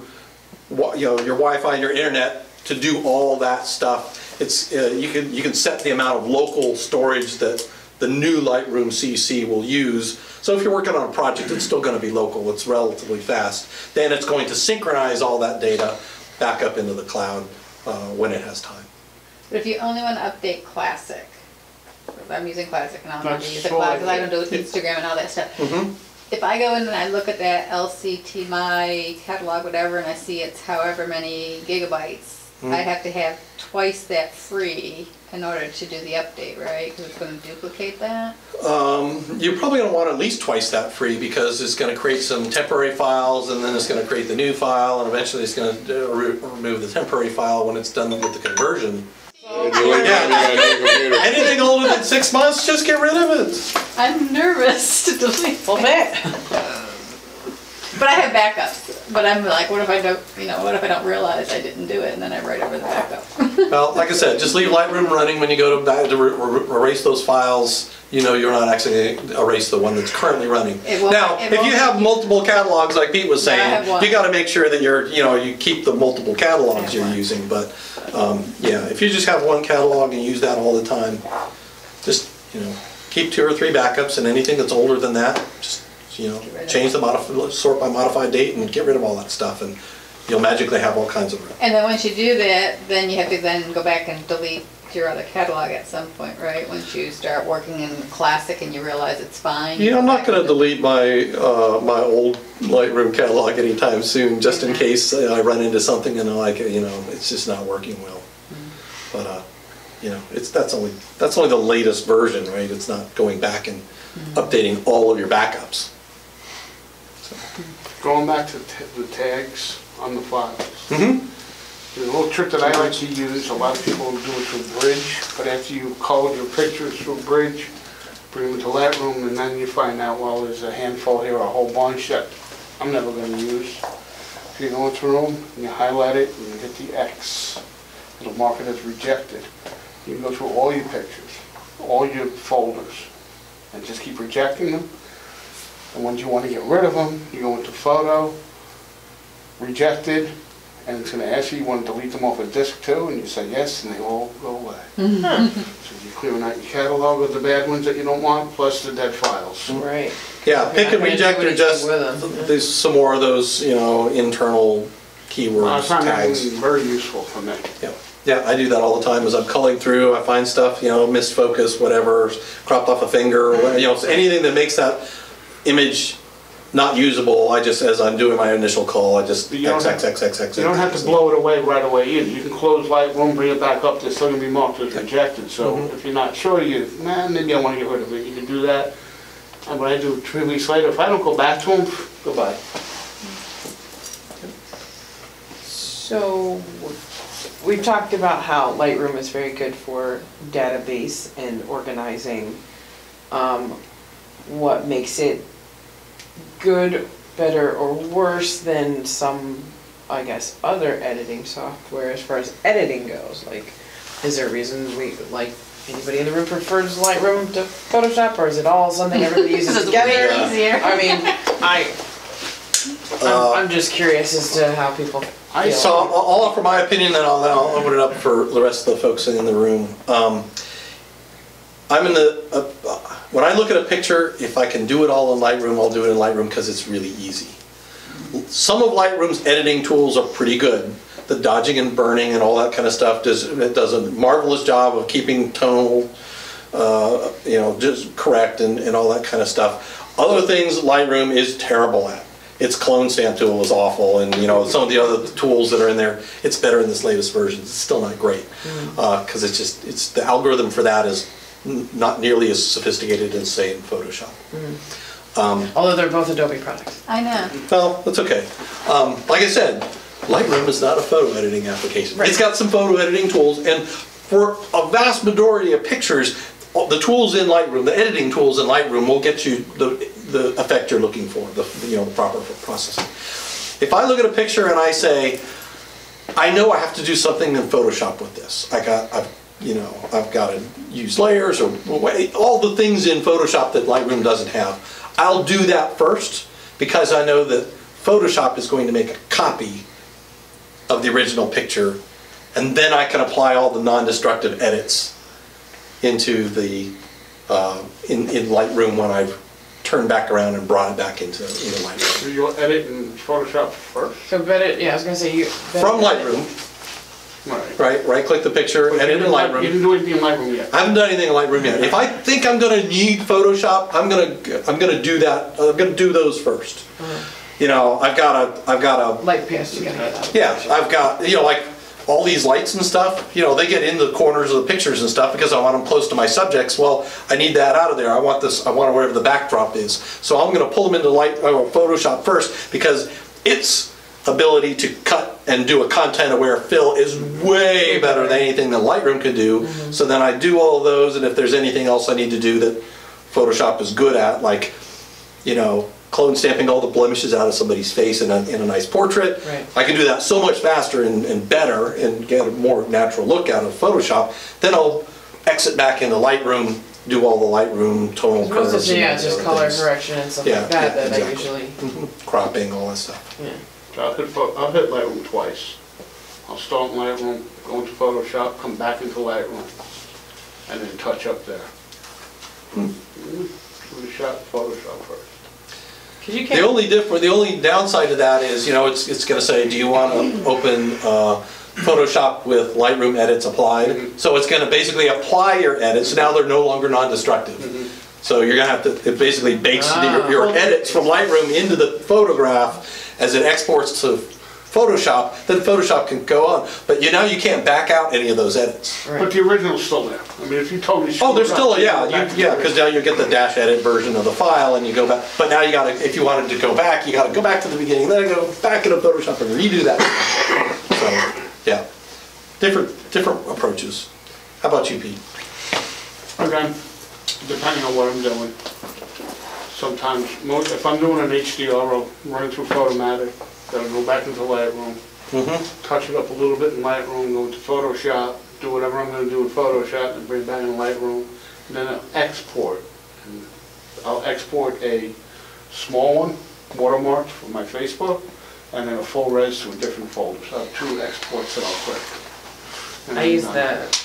you know, your Wi-Fi and your internet to do all that stuff. It's, uh, you can, you can set the amount of local storage that the new Lightroom CC will use. So if you're working on a project, it's still gonna be local, it's relatively fast. Then it's going to synchronize all that data back up into the cloud uh, when it has time. But if you only want to update classic, I'm using classic and I'm not That's gonna use the cloud because I I- don't do Instagram and all that stuff. Mhm. If I go in and I look at that LCT, my catalog, whatever, and I see it's however many gigabytes, Mm-hmm. I have to have twice that free in order to do the update, right? Because it's gonna duplicate that. Um, You're probably gonna want at least twice that free because it's gonna create some temporary files and then it's gonna create the new file and eventually it's gonna uh, re- remove the temporary file when it's done with the conversion. And you wait till you got a new computer. Anything older than six months, just get rid of it. I'm nervous to delete. Well, bet. But I have backups. But I'm like, what if I don't, you know, what if I don't realize I didn't do it and then I write over the backup? Well, like I said, just leave Lightroom running when you go to back to erase those files. You know you're not actually gonna erase the one that's currently running. Now, if you have multiple catalogs, like Pete was saying, you gotta make sure that you're, you know, you keep the multiple catalogs you're one. using, but, um, yeah, if you just have one catalog and use that all the time, just, you know, keep two or three backups and anything that's older than that, just, you know, Get rid of change the modify, sort by modified date and get rid of all that stuff and you'll magically have all kinds of room. And then once you do that, then you have to then go back and delete your other catalog at some point, right? Once you start working in classic and you realize it's fine. you Yeah, I'm not gonna delete my, uh, my old Lightroom catalog anytime soon, just in case I run into something and I like, it, you know, it's just not working well. But, uh, you know, it's, that's only, that's only the latest version, right? It's not going back and updating all of your backups. Going back to t- the tags on the files. Mm-hmm. There's a little trick that I like to use, a lot of people do it through Bridge, but after you code your pictures through Bridge, bring them to Lightroom, and then you find out, well, there's a handful here, a whole bunch that I'm never gonna use. If you go into Room, and you highlight it, and you hit the X, it'll mark it as rejected. You can go through all your pictures, all your folders, and just keep rejecting them. And once you want to get rid of them, you go into photo, rejected, and it's gonna ask you, you want to delete them off a disk too, and you say yes, and they all go away. So you're clearing out your catalog of the bad ones that you don't want, plus the dead files. Right. Yeah, pick and Not gonna do reject are anything just, with 'em. there's some more of those, you know, internal I keywords, find that tags. very useful for me. Yeah, yeah, I do that all the time as I'm culling through, I find stuff, you know, missed focus, whatever, cropped off a finger, or whatever, you know, so anything that makes that image not usable, I just, as I'm doing my initial call, I just You don't X, have- X, X, X, X. You don't have to blow it away right away either. You can close Lightroom, bring it back up, it's still gonna be marked as rejected. So if you're not sure, you, man, maybe I wanna get rid of it, you can do that. And what I do three weeks later, if I don't go back to them, goodbye. So, we've talked about how Lightroom is very good for database and organizing. Um, what makes it good, better, or worse than some, I guess, other editing software as far as editing goes? Like, is there a reason we, like, anybody in the room prefers Lightroom to Photoshop, or is it all something everybody uses It's together? way easier. I mean, I, Uh, I'm, I'm just curious as to how people I feel. So I'll I'll offer my opinion, then I'll, then I'll open it up for the rest of the folks in the room. Um, I'm in the, uh, when I look at a picture, if I can do it all in Lightroom, I'll do it in Lightroom because it's really easy. Some of Lightroom's editing tools are pretty good. The dodging and burning and all that kind of stuff does, it does a marvelous job of keeping tonal, uh, you know, just correct and, and all that kind of stuff. Other things Lightroom is terrible at. Its clone stamp tool is awful, and you know some of the other tools that are in there. It's better in this latest version. It's still not great because it's just it's the algorithm for that is not nearly as sophisticated as say in Photoshop. Um, Although they're both Adobe products. I know. well, that's okay. Um, like I said, Lightroom is not a photo editing application. It's got some photo editing tools, and for a vast majority of pictures, the tools in Lightroom, the editing tools in Lightroom will get you the, the effect you're looking for, the, you know, the proper processing. If I look at a picture and I say, I know I have to do something in Photoshop with this. I got, I've, you know, I've got to use layers or all the things in Photoshop that Lightroom doesn't have. I'll do that first because I know that Photoshop is going to make a copy of the original picture and then I can apply all the non-destructive edits into the, uh, in, in Lightroom when I've turned back around and brought it back into, into Lightroom. So you'll edit in Photoshop first? So better, yeah, I was gonna say you. better From edit- Lightroom, Right. right, right-click the picture, But edit in didn't You Lightroom. didn't do anything in Lightroom yet? I haven't done anything in Lightroom yet. If I think I'm gonna need Photoshop, I'm gonna, I'm gonna do that, I'm gonna do those first. Uh-huh. You know, I've got a, I've got a, Light paste, you gotta yeah, I've got, you know, like, all these lights and stuff, you know, they get in the corners of the pictures and stuff because I want them close to my subjects. Well, I need that out of there. I want this, I want wherever the backdrop is. So I'm gonna pull them into Light, or Photoshop first because its ability to cut and do a content-aware fill is way better than anything that Lightroom could do. Mm-hmm. So then I do all of those, and if there's anything else I need to do that Photoshop is good at, like, you know, clone stamping all the blemishes out of somebody's face in a, in a nice portrait. Right. I can do that so much faster and, and better and get a more natural look out of Photoshop. Then I'll exit back into Lightroom, do all the Lightroom tonal curves. yeah, all it's the just color things. correction and stuff Yeah, like that, yeah, that I exactly. usually, mm-hmm. Cropping, all that stuff. yeah. So I'll hit, Pho- I'll hit Lightroom twice. I'll start in Lightroom, go into Photoshop, come back into Lightroom, and then touch up there. Hmm. Do the shot Photoshop first. You The can't, only different, the only downside to that is, you know, it's, it's gonna say, do you want to open uh, Photoshop with Lightroom edits applied? Mm-hmm. So it's gonna basically apply your edits, So now they're no longer non-destructive. Mm-hmm. So you're gonna have to, it basically bakes ah. your, your edits from Lightroom into the photograph as it exports to Photoshop, then Photoshop can go on. But you know, you can't back out any of those edits. But right, the original's still there. I mean, if you totally. Oh, there's screwed still, up, you yeah, you, yeah, because now you get the dash edit version of the file and you go back, but now you gotta, if you wanted to go back, you gotta go back to the beginning, then go back into Photoshop and redo that. So, yeah, different, different approaches. How about you, Pete? Okay, depending on what I'm doing. Sometimes, most, if I'm doing an HDR or running through Photomatix, then I'll go back into Lightroom, Mm-hmm. touch it up a little bit in Lightroom, go into Photoshop, do whatever I'm gonna do in Photoshop and bring it back in Lightroom, and then I'll export. And I'll export a small one, watermarked for my Facebook, and then a full res to a different folder. So I have two exports that I'll click. And I then, use uh, the,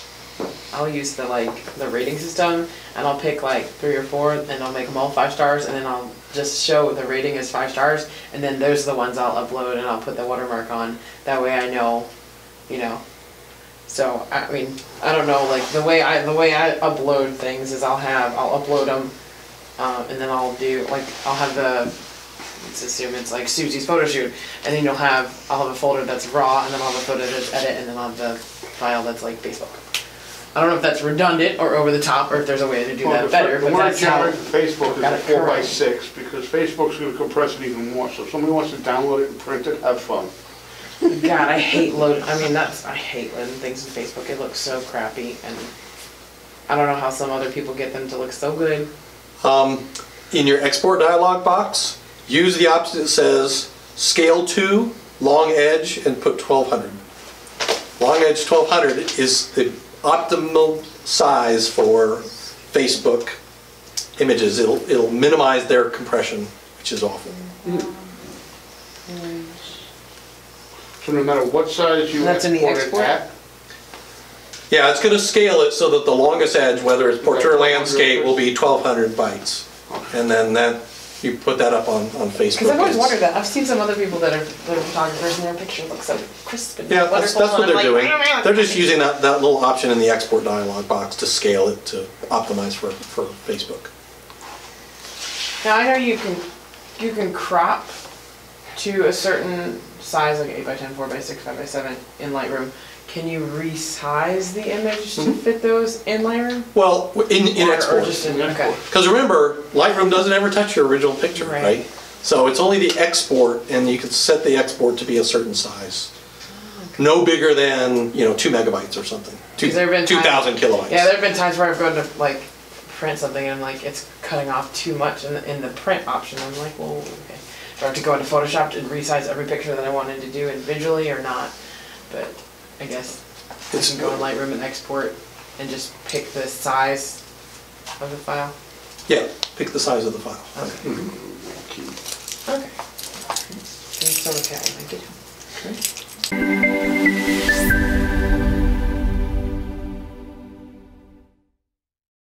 I'll use the like, the rating system, and I'll pick like three or four, and I'll make them all five stars, and then I'll just show the rating is five stars, and then those are the ones I'll upload and I'll put the watermark on, that way I know, you know. So, I mean, I don't know, like, the way I, the way I upload things is I'll have, I'll upload them, um, and then I'll do, like, I'll have the, let's assume it's like Susie's photo shoot, and then you'll have, I'll have a folder that's raw, and then I'll have a photo that's edit, and then I'll have the file that's like Facebook. I don't know if that's redundant or over the top, or if there's a way to do Well, that the better, fir- but The word that's how. generate Facebook is got a it four by correct. six, because Facebook's gonna compress it even more, so if somebody wants to download it and print it, have fun. God, I hate load, I mean, that's, I hate loading things in Facebook, it looks so crappy, and I don't know how some other people get them to look so good. Um, In your export dialog box, use the option that says scale to, long edge, and put 1200. Long edge 1200 is the optimal size for Facebook images. It'll, it'll minimize their compression, which is awful. So no matter what size you That's in the export it export? at, Yeah, it's gonna scale it so that the longest edge, whether it's portrait or landscape, will be 1200 bytes. And then that, you put that up on, on Facebook. Cause I've always wondered that, I've seen some other people that are, that are photographers and their picture looks so crisp and Yeah, that's, wonderful. that's what and I'm they're like, doing. "I. They're just using that, that little option in the export dialog box to scale it to optimize for, for Facebook. Now I know you can, you can crop to a certain size, like eight by 10, 4 by 6, 5 by seven in Lightroom. Can you resize the image to mm-hmm. fit those in Lightroom? Well, in, in Or- or export. just in- okay. Because remember, Lightroom doesn't ever touch your original picture, Right. right? So it's only the export, and you can set the export to be a certain size. Oh, no bigger than, you know, two megabytes or something. Two, 'Cause there have been two thousand times- kilobytes. Yeah, there have been times where I've gone to like print something and like it's cutting off too much in the, in the print option. I'm like, well, okay. Do I have to go into Photoshop and resize every picture that I wanted to do individually or not? But I guess I It's- go in Lightroom and export and just pick the size of the file. Yeah, pick the size of the file. Okay. Okay. Seems so okay, thank you.